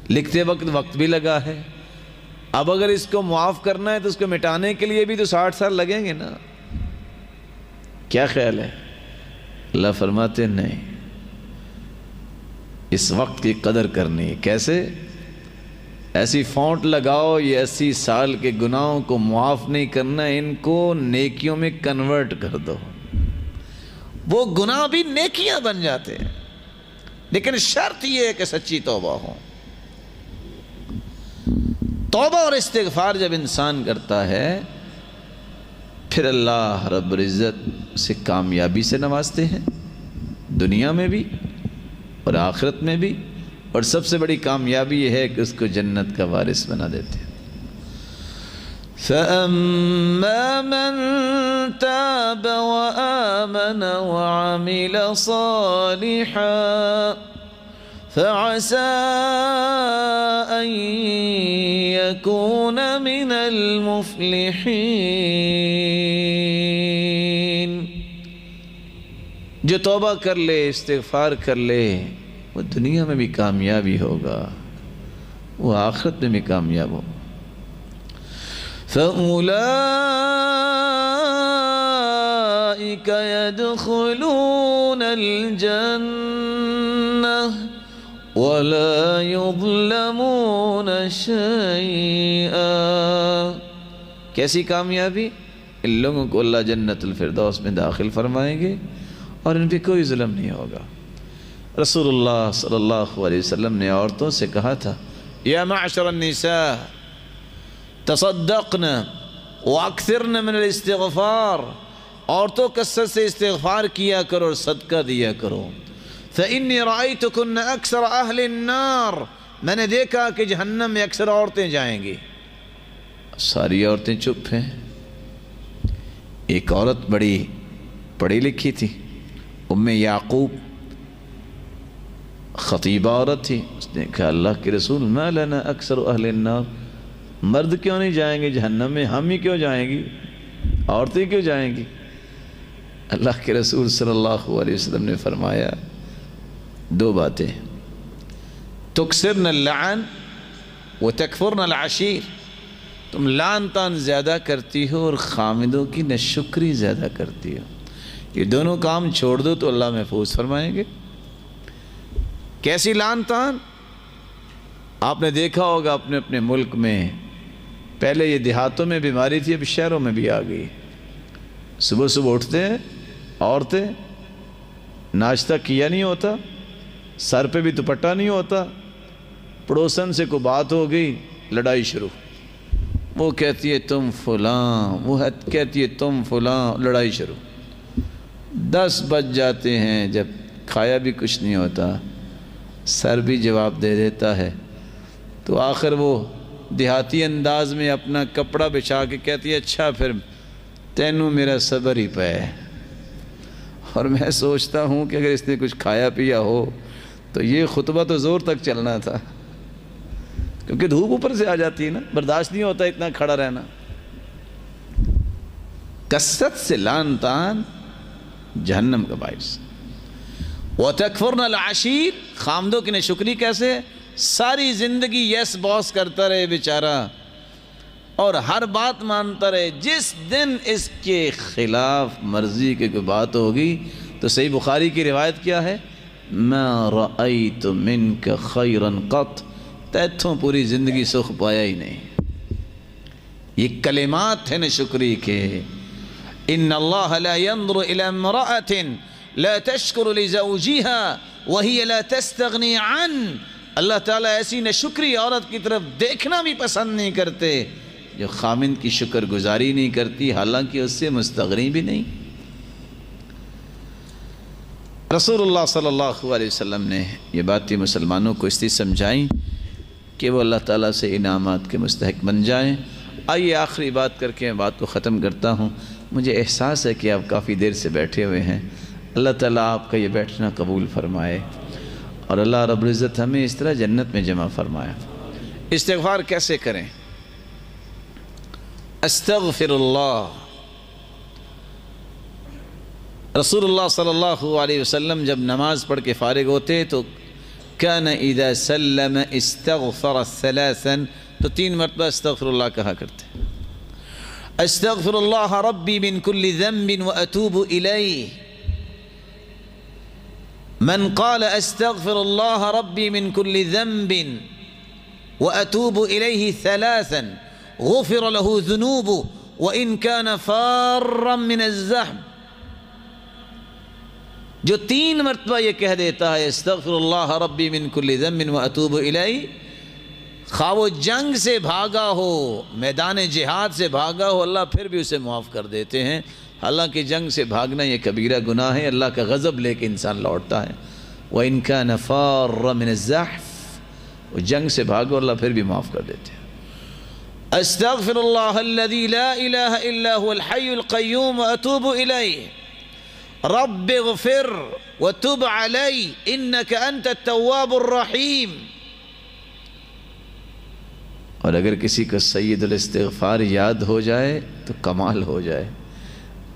لکھتے وقت وقت بھی لگا ہے۔ اب اگر اس کو معاف کرنا ہے تو اس کو مٹانے کے لیے بھی تو ساٹھ سال لگیں گے نا۔ کیا خیال ہے؟ اللہ فرماتے نہیں۔ اس وقت کی قدر کرنی ہے۔ کیسے؟ ایسی فونٹ لگاؤ، یہ اسی سال کے گناہوں کو معاف نہیں کرنا، ان کو نیکیوں میں کنورٹ کر دو۔ وہ گناہ بھی نیکیاں بن جاتے ہیں، لیکن شرط یہ ہے کہ سچی توبہ ہو۔ توبہ اور استغفار جب انسان کرتا ہے پھر اللہ رب العزت سے کامیابی سے نوازتے ہیں، دنیا میں بھی اور آخرت میں بھی۔ اور سب سے بڑی کامیابی یہ ہے کہ اس کو جنت کا وارث بنا دیتے ہیں۔ فَأَمَّا مَن تَابَ وَآمَنَ وَعَمِلَ صَالِحًا فَعَسَىٰ أَن يَكُونَ مِنَ الْمُفْلِحِينَ. جو توبہ کر لے استغفار کر لے وہ دنیا میں بھی کامیابی ہوگا وہ آخرت میں بھی کامیاب ہوگا۔ فَأُولَئِكَ يَدْخُلُونَ الْجَنَّةِ وَلَا يُظْلَمُونَ شَيْئًا. کیسی کامیابی؟ ان لوگوں کو اللہ جنت الفردوس میں داخل فرمائیں گے اور ان پہ کوئی ظلم نہیں ہوگا۔ رسول اللہ صلی اللہ علیہ وسلم نے عورتوں سے کہا تھا، یا معشر النساء تصدقنا واکثرن من الاستغفار۔ عورتوں کثرت سے استغفار کیا کرو اور صدقہ دیا کرو۔ فإنی رأیتکن اکثر اہل النار۔ میں نے دیکھا کہ جہنم میں اکثر عورتیں جائیں گی۔ ساری عورتیں چپ ہیں۔ ایک عورت بڑی پڑھی لکھی تھی۔ ام یعقوب۔ خطیبہ عورت تھی۔ اس نے کہا، اللہ کے رسول، ما لنا اکثر اہل النار۔ مرد کیوں نہیں جائیں گے؟ جہنم میں ہم ہی کیوں جائیں گی؟ عورتیں کیوں جائیں گی؟ اللہ کے رسول صلی اللہ علیہ وسلم نے فرمایا دو باتیں۔ تکسرن اللعن و تکفرن العشیر۔ تم لان تان زیادہ کرتی ہو اور خامدوں کی نشکری زیادہ کرتی ہو۔ یہ دونوں کام چھوڑ دو تو اللہ محفوظ فرمائیں گے۔ کیسی لان تان؟ آپ نے دیکھا ہوگا اپنے اپنے ملک میں۔ پہلے یہ دیہاتوں میں بیماری تھی، اب شہروں میں بھی آ گئی۔ صبح صبح اٹھتے ہیں، عورتیں، ناشتہ کیا نہیں ہوتا۔ سر پہ بھی دوپٹہ نہیں ہوتا۔ پڑوسن سے کوئی بات ہو گئی، لڑائی شروع۔ وہ کہتی ہے، تم فلاں، وہ کہتی ہے، تم فلاں، لڑائی شروع۔ دس بج جاتے ہیں جب کھایا بھی کچھ نہیں ہوتا، سر بھی جواب دے دیتا ہے۔ تو آخر وہ دیہاتی انداز میں اپنا کپڑا بچھا کے کہتی ہے اچھا پھر تینوں میرا صبر ہی پہ ہے۔ اور میں سوچتا ہوں کہ اگر اس نے کچھ کھایا پیا ہو تو یہ خطبہ تو زور تک چلنا تھا۔ کیونکہ دھوپ اوپر سے آ جاتی ہے نا، برداشت نہیں ہوتا اتنا کھڑا رہنا۔ کثرت سے لان تان جہنم کا باعث۔ وہ تکفرن العشیر خامدوں کی نے شکری کیسے؟ ساری زندگی یس باس کرتا رہے بیچارہ۔ اور ہر بات مانتا رہے۔ جس دن اس کے خلاف مرضی کی کوئی بات ہوگی تو صحیح بخاری کی روایت کیا ہے؟ میں رأیت منک خیرا قط تیتھوں پوری زندگی سخ پایا ہی نہیں۔ یہ کلمات ہیں شکری کے۔ ان اللہ لا ينظر الى امرأة لا تشکر لزوجیها وهي لا تستغنی عن۔ اللہ تعالیٰ ایسی نشکری عورت کی طرف دیکھنا بھی پسند نہیں کرتے، جو خامن کی شکر گزاری نہیں کرتی، حالانکہ اس سے مستغنی بھی نہیں۔ رسول اللہ صلی اللہ علیہ وسلم نے یہ باتیں مسلمانوں کو اس لیے سمجھائیں کہ وہ اللہ تعالیٰ سے انعامات کے مستحق بن جائیں۔ آئیے آخری بات کر کے میں بات کو ختم کرتا ہوں۔ مجھے احساس ہے کہ آپ کافی دیر سے بیٹھے ہوئے ہیں۔ اللہ تعالیٰ آپ کا یہ بیٹھنا قبول فرمائے اور اللہ رب العزت ہمیں اس طرح جنت میں جمع فرمایا استغفار کیسے کریں؟ استغفر اللہ۔ رسول اللہ صلی اللہ علیہ وسلم جب نماز پڑھ کے فارغ ہوتے تو کان اذا سلم استغفر ثلاثا تو تین مرتبہ استغفر اللہ کہا کرتے استغفر اللہ ربی من کل ذنب و اتوب الی من قال استغفر اللہ ربی من کل ذنب و اتوب الیہ ثلاثا غفر له ذنوب و ان کان فارا من الزحم جو تین مرتبہ یہ کہہ دیتا ہے استغفر اللہ ربی من کل ذنب واتوب الیہ خواہ وہ جنگ سے بھاگا ہو، میدان جہاد سے بھاگا ہو، اللہ پھر بھی اسے معاف کر دیتے ہیں۔ حالانکہ جنگ سے بھاگنا یہ کبیرہ گناہ ہے، اللہ کا غضب لے کے انسان لوٹتا ہے۔ وَإِن كَانَ فَارَّ مِنَ الزَّحْفِ، وہ جنگ سے بھاگو، اللہ پھر بھی معاف کر دیتے ہیں۔ استغفر اللہ الذي لا الہ الا هو الحی القیوم واتوب الیہ۔ رب اغفر وتب علی انك انت التواب الرحیم اور اگر کسی کو سید الاستغفار یاد ہو جائے تو کمال ہو جائے۔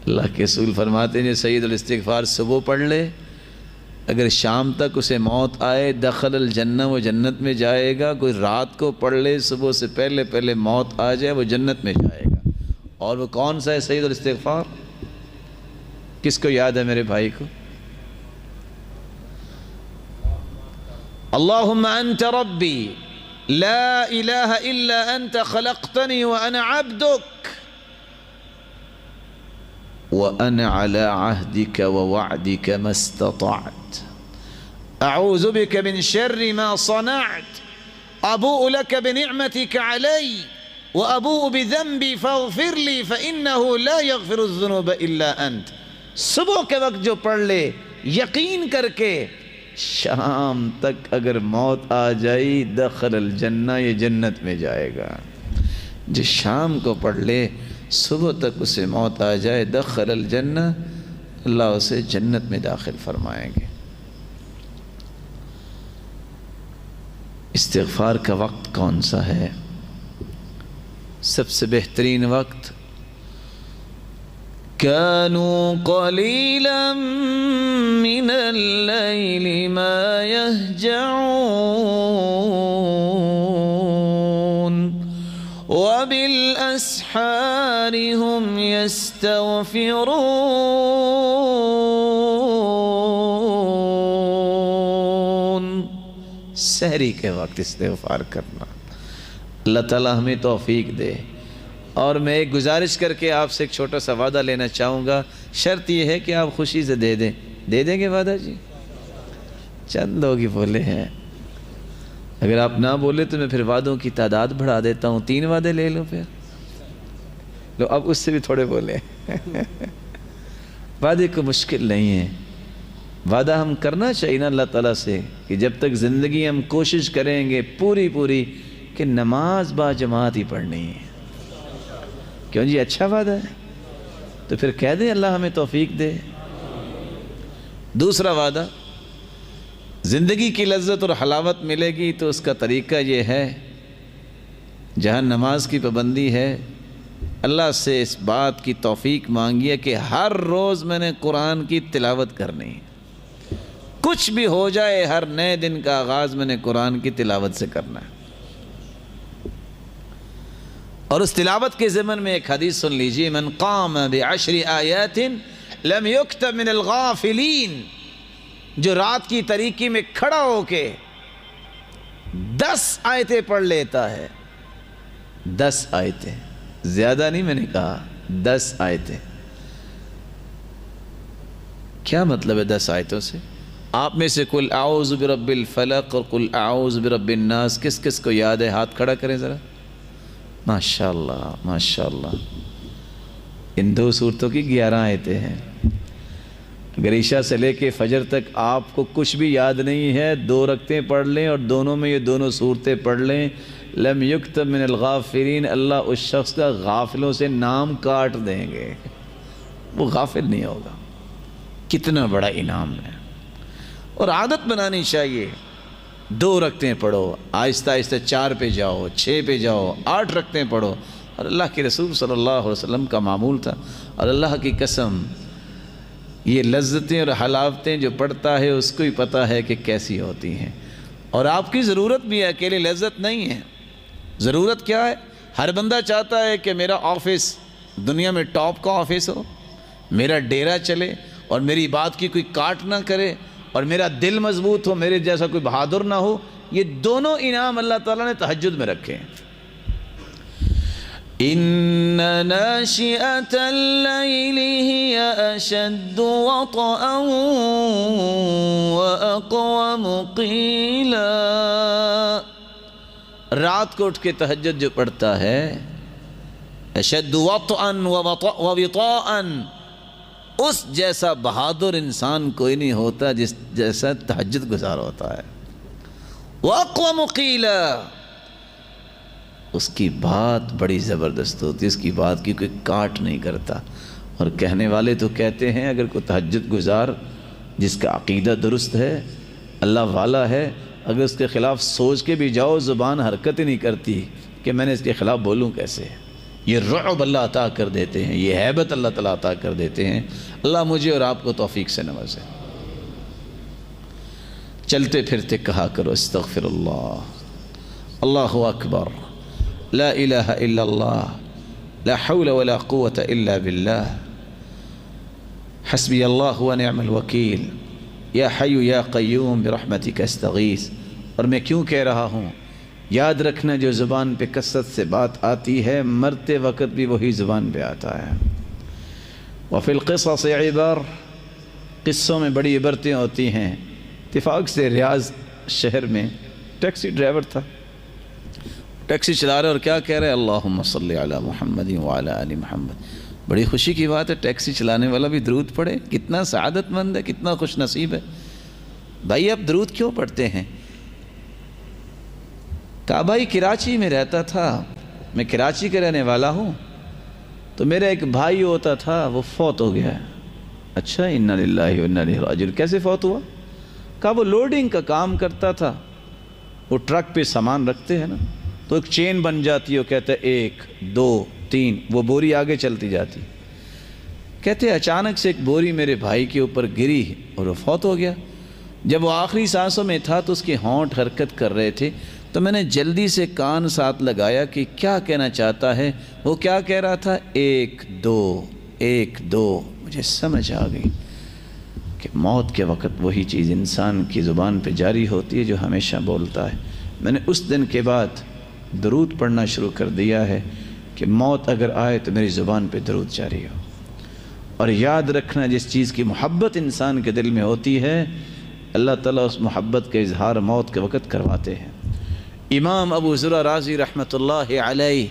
اللہ کے رسول فرماتے ہیں، سید الاستغفار صبح پڑھ لے۔ اگر شام تک اسے موت آئے، دخل الجنہ، وہ جنت میں جائے گا۔ کوئی رات کو پڑھ لے، صبح سے پہلے پہلے موت آ جائے، وہ جنت میں جائے گا۔ اور وہ کون سا ہے سید الاستغفار؟ کس کو یاد ہے میرے بھائی کو؟ اللہم انت ربی لا الہ الا انت خلقتنی وأنا عبدک وأنا على عهدك ووعدك ما استطعت. أعوذ بك من شر ما صنعت أبوء لك بنعمتك علي وأبوء بذنبي فاغفر لي فإنه لا يغفر الذنوب إلا أنت. صبح کے وقت جو پڑھ لے، یقین کر کے شام تک اگر موت آ جائی، دخل الجنہ، یہ جنت میں جائے گا۔ جو شام کو پڑھ لے، صبح تک اسے موت آ جائے، دخل الجنہ، اللہ اسے جنت میں داخل فرمائیں گے۔ استغفار کا وقت کون سا ہے؟ سب سے بہترین وقت كانوا قليلا من الليل ما يهجعون. وبالأسحار هم يستغفرون. سحری کے وقت استغفار کرنا۔ اللہ تعالیٰ ہمیں توفیق دے۔ اور میں ایک گزارش کر کے آپ سے ایک چھوٹا سا وعدہ لینا چاہوں گا۔ شرط یہ ہے کہ آپ خوشی سے دے دیں۔ دے دیں گے وعدہ جی؟ چند لوگ ہی بولے ہیں۔ اگر آپ نہ بولے تو میں پھر وعدوں کی تعداد بڑھا دیتا ہوں۔ تین وعدے لے لو پھر۔ لو، اب اس سے بھی تھوڑے بولے۔ <laughs> وعدے کو مشکل نہیں ہے۔ وعدہ ہم کرنا چاہیے نا اللہ تعالیٰ سے کہ جب تک زندگی ہم کوشش کریں گے پوری پوری کہ نماز با جماعت ہی پڑھنی ہے۔ کیوں جی؟ اچھا وعدہ ہے۔ تو پھر کہہ دیں اللہ ہمیں توفیق دے۔ دوسرا وعدہ، زندگی کی لذت اور حلاوت ملے گی تو اس کا طریقہ یہ ہے، جہاں نماز کی پابندی ہے، اللہ سے اس بات کی توفیق مانگی ہے کہ ہر روز میں نے قرآن کی تلاوت کرنی ہے۔ کچھ بھی ہو جائے، ہر نئے دن کا آغاز میں نے قرآن کی تلاوت سے کرنا ہے۔ اور اس تلاوت کے ضمن میں ایک حدیث سن لیجیے من قام بعشر آیات لم یکتب من الغافلین. جو رات کی طریقی میں کھڑا ہو کے دس آیتیں پڑھ لیتا ہے۔ دس آیتیں۔ زیادہ نہیں میں نے کہا، دس آیتیں۔ کیا مطلب ہے دس آیتوں سے؟ آپ میں سے کل اعوذ برب الفلق اور کل اعوذ برب الناس، کس کس کو یاد ہے؟ ہاتھ کھڑا کریں ذرا۔ ماشاءاللہ ماشاءاللہ۔ ان دو صورتوں کی گیارہ آیتیں ہیں۔ اگر عشاء سے لے کے فجر تک آپ کو کچھ بھی یاد نہیں ہے، دو رکھتے پڑھ لیں اور دونوں میں یہ دونوں صورتیں پڑھ لیں۔ لم یکتب من الغافرین اللہ اس شخص کا غافلوں سے نام کاٹ دیں گے۔ وہ غافل نہیں ہوگا۔ کتنا بڑا انعام ہے۔ اور عادت بنانی چاہیے۔ دو رکھتے پڑھو، آہستہ آہستہ چار پہ جاؤ، چھ پہ جاؤ، آٹھ رکھتے پڑھو۔ اور اللہ کے رسول صلی اللہ علیہ وسلم کا معمول تھا۔ اور اللہ کی قسم، یہ لذتیں اور حلاوتیں جو پڑھتا ہے، اس کو ہی پتہ ہے کہ کیسی ہوتی ہیں۔ اور آپ کی ضرورت بھی ہے، اکیلے لذت نہیں ہے۔ ضرورت کیا ہے؟ ہر بندہ چاہتا ہے کہ میرا آفس دنیا میں ٹاپ کا آفس ہو، میرا ڈیرا چلے اور میری بات کی کوئی کاٹ نہ کرے۔ اور میرا دل مضبوط ہو میرے جیسا کوئی بہادر نہ ہو یہ دونوں انعام اللہ تعالیٰ نے تحجد میں رکھے ہیں۔ إن ناشئة الليل هي أشد وطئا وأقوم قيلا۔ رات کو اٹھ کے تحجد جو پڑھتا ہے اشد وطئا ووطاء اس جیسا بہادر انسان کوئی نہیں ہوتا جس جیسا تحجد گزار ہوتا ہے۔ وَأَقْوَمُ قِيلًا۔ اس کی بات بڑی زبردست ہوتی ہے، اس کی بات کی کوئی کاٹ نہیں کرتا۔ اور کہنے والے تو کہتے ہیں، اگر کوئی تحجد گزار جس کا عقیدہ درست ہے، اللہ والا ہے، اگر اس کے خلاف سوچ کے بھی جاؤ، زبان حرکت ہی نہیں کرتی کہ میں نے اس کے خلاف بولوں کیسے؟ یہ رعب اللہ عطا کر دیتے ہیں، یہ حیبت اللہ تعالیٰ عطا کر دیتے ہیں۔ اللہ مجھے اور آپ کو توفیق سے نوازے۔ چلتے پھرتے کہا کرو استغفر اللہ اللہ اکبر۔ لا الہ الا اللہ۔ لا حول ولا قوة الا باللہ۔ حسبی اللہ ونعم الوکیل۔ یا حی یا قیوم برحمتک استغیث۔ اور میں کیوں کہہ رہا ہوں؟ یاد رکھنا جو زبان پہ کثرت سے بات آتی ہے، مرتے وقت بھی وہی زبان پہ آتا ہے۔ وفی القصص عبر، قصوں میں بڑی عبرتیں ہوتی ہیں۔ اتفاق سے ریاض شہر میں ٹیکسی ڈرائیور تھا۔ ٹیکسی چلا رہے اور کیا کہہ رہے اللہم صلی علی محمد وعلا علی محمد۔ بڑی خوشی کی بات ہے، ٹیکسی چلانے والا بھی درود پڑھے۔ کتنا سعادت مند ہے، کتنا خوش نصیب ہے۔ بھائی، اب درود کیوں پڑھتے ہیں؟ کہا بھائی کراچی میں رہتا تھا۔ میں کراچی کا رہنے والا ہوں۔ تو میرا ایک بھائی ہوتا تھا، وہ فوت ہو گیا۔ ہے اچھا انہ للہ راجر کیسے فوت ہوا؟ کہا وہ لوڈنگ کا کام کرتا تھا۔ وہ ٹرک پہ سامان رکھتے ہیں نا، تو ایک چین بن جاتی ہے، وہ کہتا ہے، ایک، دو، تین، وہ بوری آگے چلتی جاتی۔ کہتے اچانک سے ایک بوری میرے بھائی کے اوپر گری اور وہ فوت ہو گیا۔ جب وہ آخری سانسوں میں تھا تو اس کے ہونٹ حرکت کر رہے تھے۔ تو میں نے جلدی سے کان ساتھ لگایا کہ کیا کہنا چاہتا ہے۔ وہ کیا کہہ رہا تھا؟ ایک دو ایک دو۔ مجھے سمجھ آ گئی کہ موت کے وقت وہی چیز انسان کی زبان پہ جاری ہوتی ہے جو ہمیشہ بولتا ہے۔ میں نے اس دن کے بعد درود پڑھنا شروع کر دیا ہے کہ موت اگر آئے تو میری زبان پہ درود جاری ہو۔ اور یاد رکھنا جس چیز کی محبت انسان کے دل میں ہوتی ہے، اللہ تعالیٰ اس محبت کے اظہار موت کے وقت کرواتے ہیں۔ امام ابو ذرا راضی رحمۃ اللہ علیہ،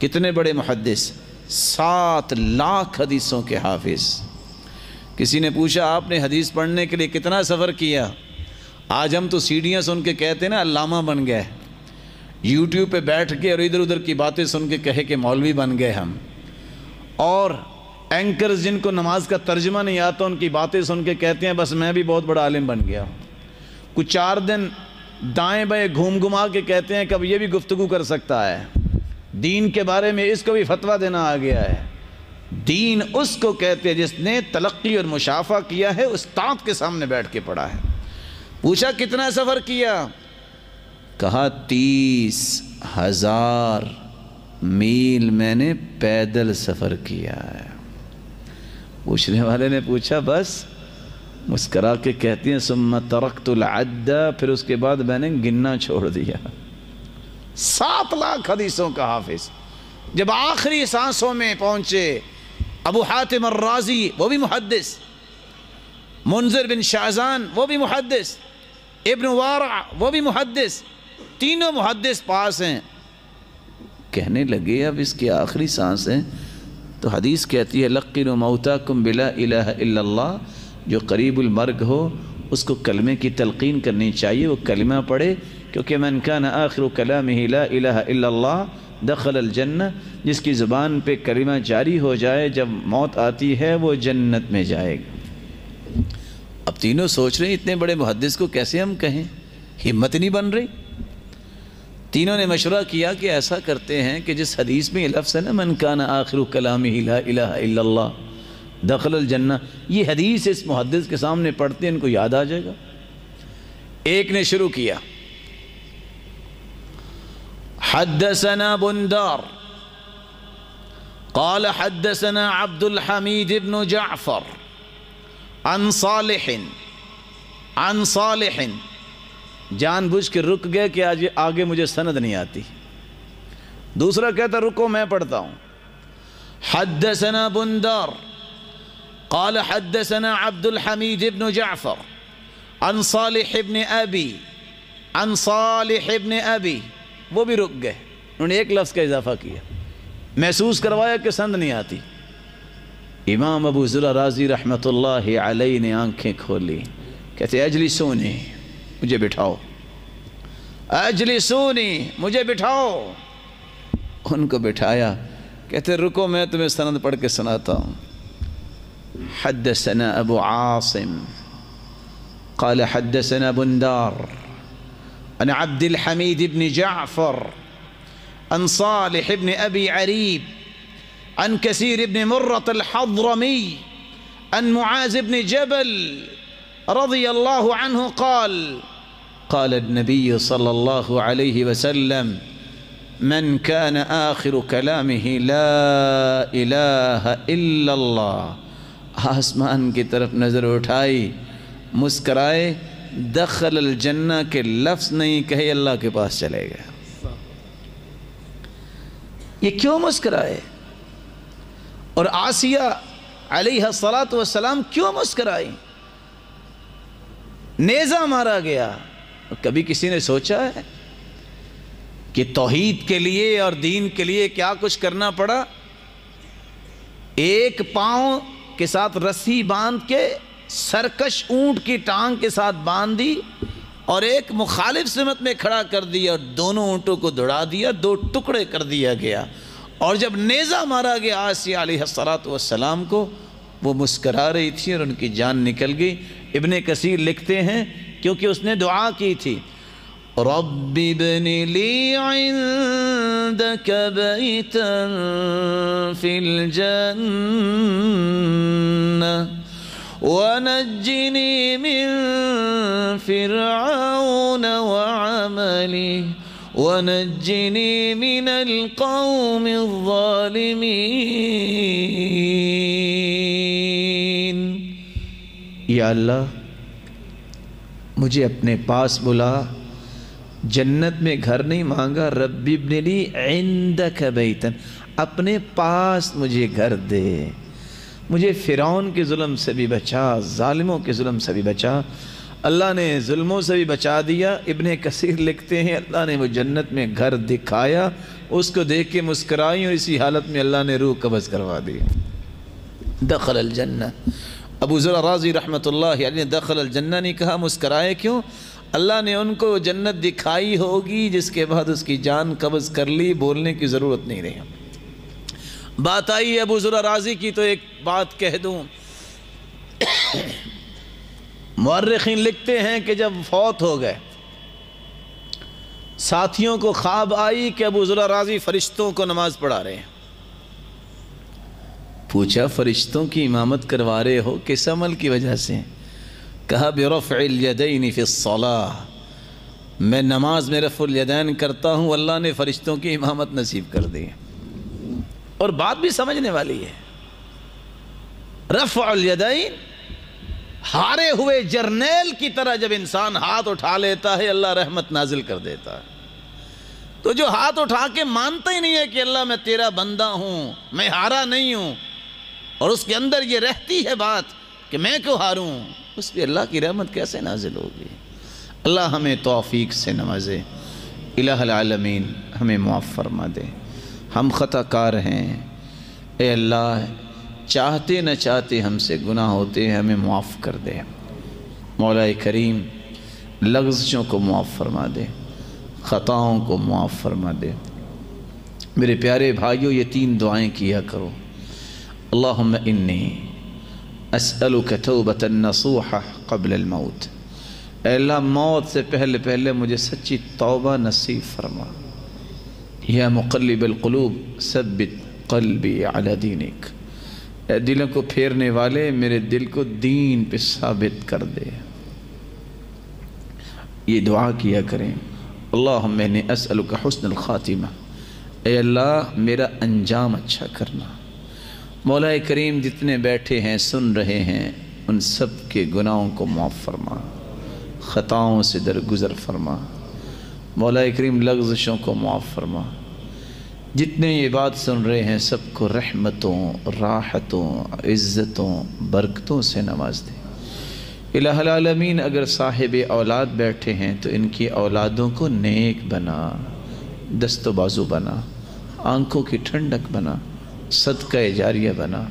کتنے بڑے محدث، سات لاکھ حدیثوں کے حافظ۔ کسی نے پوچھا، آپ نے حدیث پڑھنے کے لیے کتنا سفر کیا؟ آج ہم تو سیڑھیاں سن کے کہتے ہیں نا، علامہ بن گئے۔ یوٹیوب پہ بیٹھ کے اور ادھر ادھر کی باتیں سن کے کہے کہ مولوی بن گئے ہم۔ اور اینکرز جن کو نماز کا ترجمہ نہیں آتا، ان کی باتیں سن کے کہتے ہیں، بس میں بھی بہت بڑا عالم بن گیا۔ کچھ چار دن دائیں بائیں گھوم گھما کے کہتے ہیں کہ اب یہ بھی گفتگو کر سکتا ہے۔ دین کے بارے میں اس کو بھی فتویٰ دینا آ گیا ہے۔ دین اس کو کہتے ہیں جس نے تلقی اور مشافہ کیا ہے، استاد کے سامنے بیٹھ کے پڑھا ہے۔ پوچھا، کتنا سفر کیا؟ کہا، تیس ہزار میل میں نے پیدل سفر کیا ہے۔ پوچھنے والے نے پوچھا، بس مسکرا کے کہتی ہیں سم ترقت العد، پھر اس کے بعد میں نے گننا چھوڑ دیا۔ سات لاکھ حدیثوں کا حافظ۔ جب آخری سانسوں میں پہنچے، ابو حاتم الرازی، وہ بھی محدث۔ منظر بن شاہزان وہ بھی محدث۔ ابن وارع، وہ بھی محدث۔ تینوں محدث پاس ہیں۔ کہنے لگے، اب اس کی آخری سانس ہیں تو حدیث کہتی ہے لقن و موتا کم بلا الہ الا اللہ۔ جو قریب المرگ ہو، اس کو کلمے کی تلقین کرنی چاہیے، وہ کلمہ پڑھے، کیونکہ من کان آخر کلام لا الہ الا اللہ دخل الجنہ، جس کی زبان پہ کلمہ جاری ہو جائے، جب موت آتی ہے، وہ جنت میں جائے گا۔ اب تینوں سوچ رہے ہیں، اتنے بڑے محدث کو کیسے ہم کہیں؟ ہمت نہیں بن رہی؟ تینوں نے مشورہ کیا کہ ایسا کرتے ہیں کہ جس حدیث میں یہ لفظ ہے نا، من کان آخر کلام لا الہ الا اللہ دخل الجنہ۔ یہ حدیث اس محدث کے سامنے پڑھتے ہیں، ان کو یاد آ جائے گا۔ ایک نے شروع کیا۔ حدثنا بندار۔ قال حدثنا عبد الحميد بن جعفر۔ عن صالح۔ عن صالح۔ جان بوجھ کے رک گئے کہ آج آگے مجھے سند نہیں آتی۔ دوسرا کہتا، رکو، میں پڑھتا ہوں۔ حدثنا بندار۔ قال حدثنا عبد الحميد بن جعفر عن صالح بن ابي عن صالح بن ابي وہ بھی رک گئے۔ انہوں نے ایک لفظ کا اضافہ کیا۔ محسوس کروایا کہ سند نہیں آتی۔ امام ابو ذرا راضی رحمۃ اللہ علیہ نے آنکھیں کھولی۔ کہتے اجلی سونی، مجھے بٹھاؤ۔ اجلی سونی، مجھے بٹھاؤ۔ ان کو بٹھایا۔ کہتے رکو، میں تمہیں سند پڑھ کے سناتا ہوں۔ حدثنا أبو عاصم قال حدثنا بندار عن عبد الحميد بن جعفر عن صالح بن أبي عريب عن كثير بن مرة الحضرمي عن معاذ بن جبل رضي الله عنه قال قال النبي صلى الله عليه وسلم من كان آخر كلامه لا إله إلا الله آسمان کی طرف نظر اٹھائی، مسکرائے، دخل الجنہ کے لفظ نہیں کہے، اللہ کے پاس چلے گئے۔ یہ کیوں مسکرائے؟ اور آسیہ علیہ السلام کیوں مسکرائی نیزہ مارا گیا۔ کبھی کسی نے سوچا ہے کہ توحید کے لیے اور دین کے لیے کیا کچھ کرنا پڑا؟ ایک پاؤں کے ساتھ رسی باندھ کے، سرکش اونٹ کی ٹانگ کے ساتھ باندھ دی اور ایک مخالف سمت میں کھڑا کر دیا اور دونوں اونٹوں کو دوڑا دیا، دو ٹکڑے کر دیا گیا۔ اور جب نیزہ مارا گیا آسیہ علیہ السلام کو، وہ مسکرا رہی تھی اور ان کی جان نکل گئی۔ ابن کثیر لکھتے ہیں، کیونکہ اس نے دعا کی تھی۔ رب ابن لی عندك بیتا فی الجنہ ونجني من فرعون وعمله ونجني من القوم الظالمين یا اللہ مجھے اپنے پاس بلا۔ جنت میں گھر نہیں مانگا، رب ابن لی عندک بیتن اپنے پاس مجھے گھر دے۔ مجھے فرعون کے ظلم سے بھی بچا، ظالموں کے ظلم سے بھی بچا۔ اللہ نے ظلموں سے بھی بچا دیا۔ ابن کثیر لکھتے ہیں، اللہ نے وہ جنت میں گھر دکھایا۔ اس کو دیکھ کے مسکرائی اور اسی حالت میں اللہ نے روح قبض کروا دی۔ دخل الجنہ۔ ابو ذرا راضی رحمۃ اللہ علیہ نے دخل الجنہ نہیں کہا، مسکرائے کیوں؟ اللہ نے ان کو جنت دکھائی ہوگی جس کے بعد اس کی جان قبض کر لی، بولنے کی ضرورت نہیں رہی۔ بات آئی ابو ذرا راضی کی تو ایک بات کہہ دوں۔ مورخین لکھتے ہیں کہ جب فوت ہو گئے، ساتھیوں کو خواب آئی کہ ابو ذرا راضی فرشتوں کو نماز پڑھا رہے ہیں۔ پوچھا، فرشتوں کی امامت کروا رہے ہو؟ کس عمل کی وجہ سے؟ کہا، برفع الیدین فی الصلاح میں نماز میں رفع الیدین کرتا ہوں، اللہ نے فرشتوں کی امامت نصیب کر دی اور بات بھی سمجھنے والی ہے۔ رفع الیدین، ہارے ہوئے جرنیل کی طرح جب انسان ہاتھ اٹھا لیتا ہے، اللہ رحمت نازل کر دیتا ہے۔ تو جو ہاتھ اٹھا کے مانتا ہی نہیں ہے کہ اللہ میں تیرا بندہ ہوں، میں ہارا نہیں ہوں، اور اس کے اندر یہ رہتی ہے بات کہ میں کیوں ہاروں؟ اس پہ اللہ کی رحمت کیسے نازل ہوگی؟ اللہ ہمیں توفیق سے نوازے۔ الہ العالمین ہمیں معاف فرما دے۔ ہم خطا کار ہیں۔ اے اللہ، چاہتے نہ چاہتے ہم سے گناہ ہوتے ہیں، ہمیں معاف کر دے۔ مولا کریم، لغزشوں کو معاف فرما دے۔ خطاؤں کو معاف فرما دے۔ میرے پیارے بھائیوں یہ تین دعائیں کیا کرو۔ اللہم انی اسألک توبت النصوح قبل الموت. اے اللہ موت سے پہلے پہلے مجھے سچی توبہ نصیب فرما۔ یا مقلب القلوب، ثبت قلبی علی دینک۔ اے دلوں کو پھیرنے والے، میرے دل کو دین پہ ثابت کر دے۔ یہ دعا کیا کریں۔ اللہم میں نے اسألک حسن الخاتمہ۔ اے اللہ، میرا انجام اچھا کرنا۔ مولا کریم جتنے بیٹھے ہیں، سن رہے ہیں، ان سب کے گناہوں کو معاف فرما، خطاؤں سے درگزر فرما۔ مولا کریم لغزشوں کو معاف فرما۔ جتنے یہ بات سن رہے ہیں، سب کو رحمتوں، راحتوں، عزتوں، برکتوں سے نواز دے۔ الہ العالمین، اگر صاحب اولاد بیٹھے ہیں، تو ان کی اولادوں کو نیک بنا، دست و بازو بنا، آنکھوں کی ٹھنڈک بنا۔ صدقہ جاریہ بنا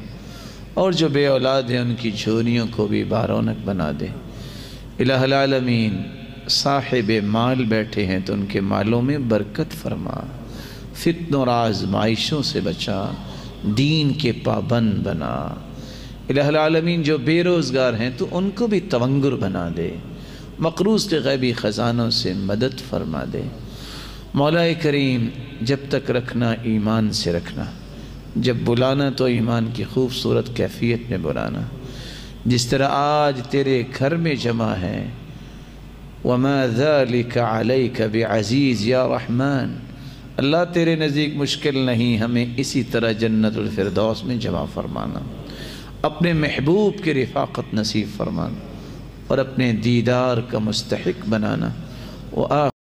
اور جو بے اولاد ہیں ان کی جھوریوں کو بھی بارونک بنا دے۔ الہ العالمین، صاحب مال بیٹھے ہیں تو ان کے مالوں میں برکت فرما۔ فتن اور آزمائشوں سے بچا، دین کے پابند بنا۔ الہ العالمین، جو بے روزگار ہیں تو ان کو بھی تونگر بنا دے۔ مقروض کے غیبی خزانوں سے مدد فرما دے۔ مولا کریم، جب تک رکھنا، ایمان سے رکھنا۔ جب بلانا تو ایمان کی خوبصورت کیفیت میں بلانا۔ جس طرح آج تیرے گھر میں جمع ہے۔ وَمَا ذَلِكَ عَلَيْكَ بِعَزِيزِ يَا رحمن۔ اللہ تیرے نزدیک مشکل نہیں، ہمیں اسی طرح جنت الفردوس میں جمع فرمانا۔ اپنے محبوب کی رفاقت نصیب فرمانا۔ اور اپنے دیدار کا مستحق بنانا۔ وہ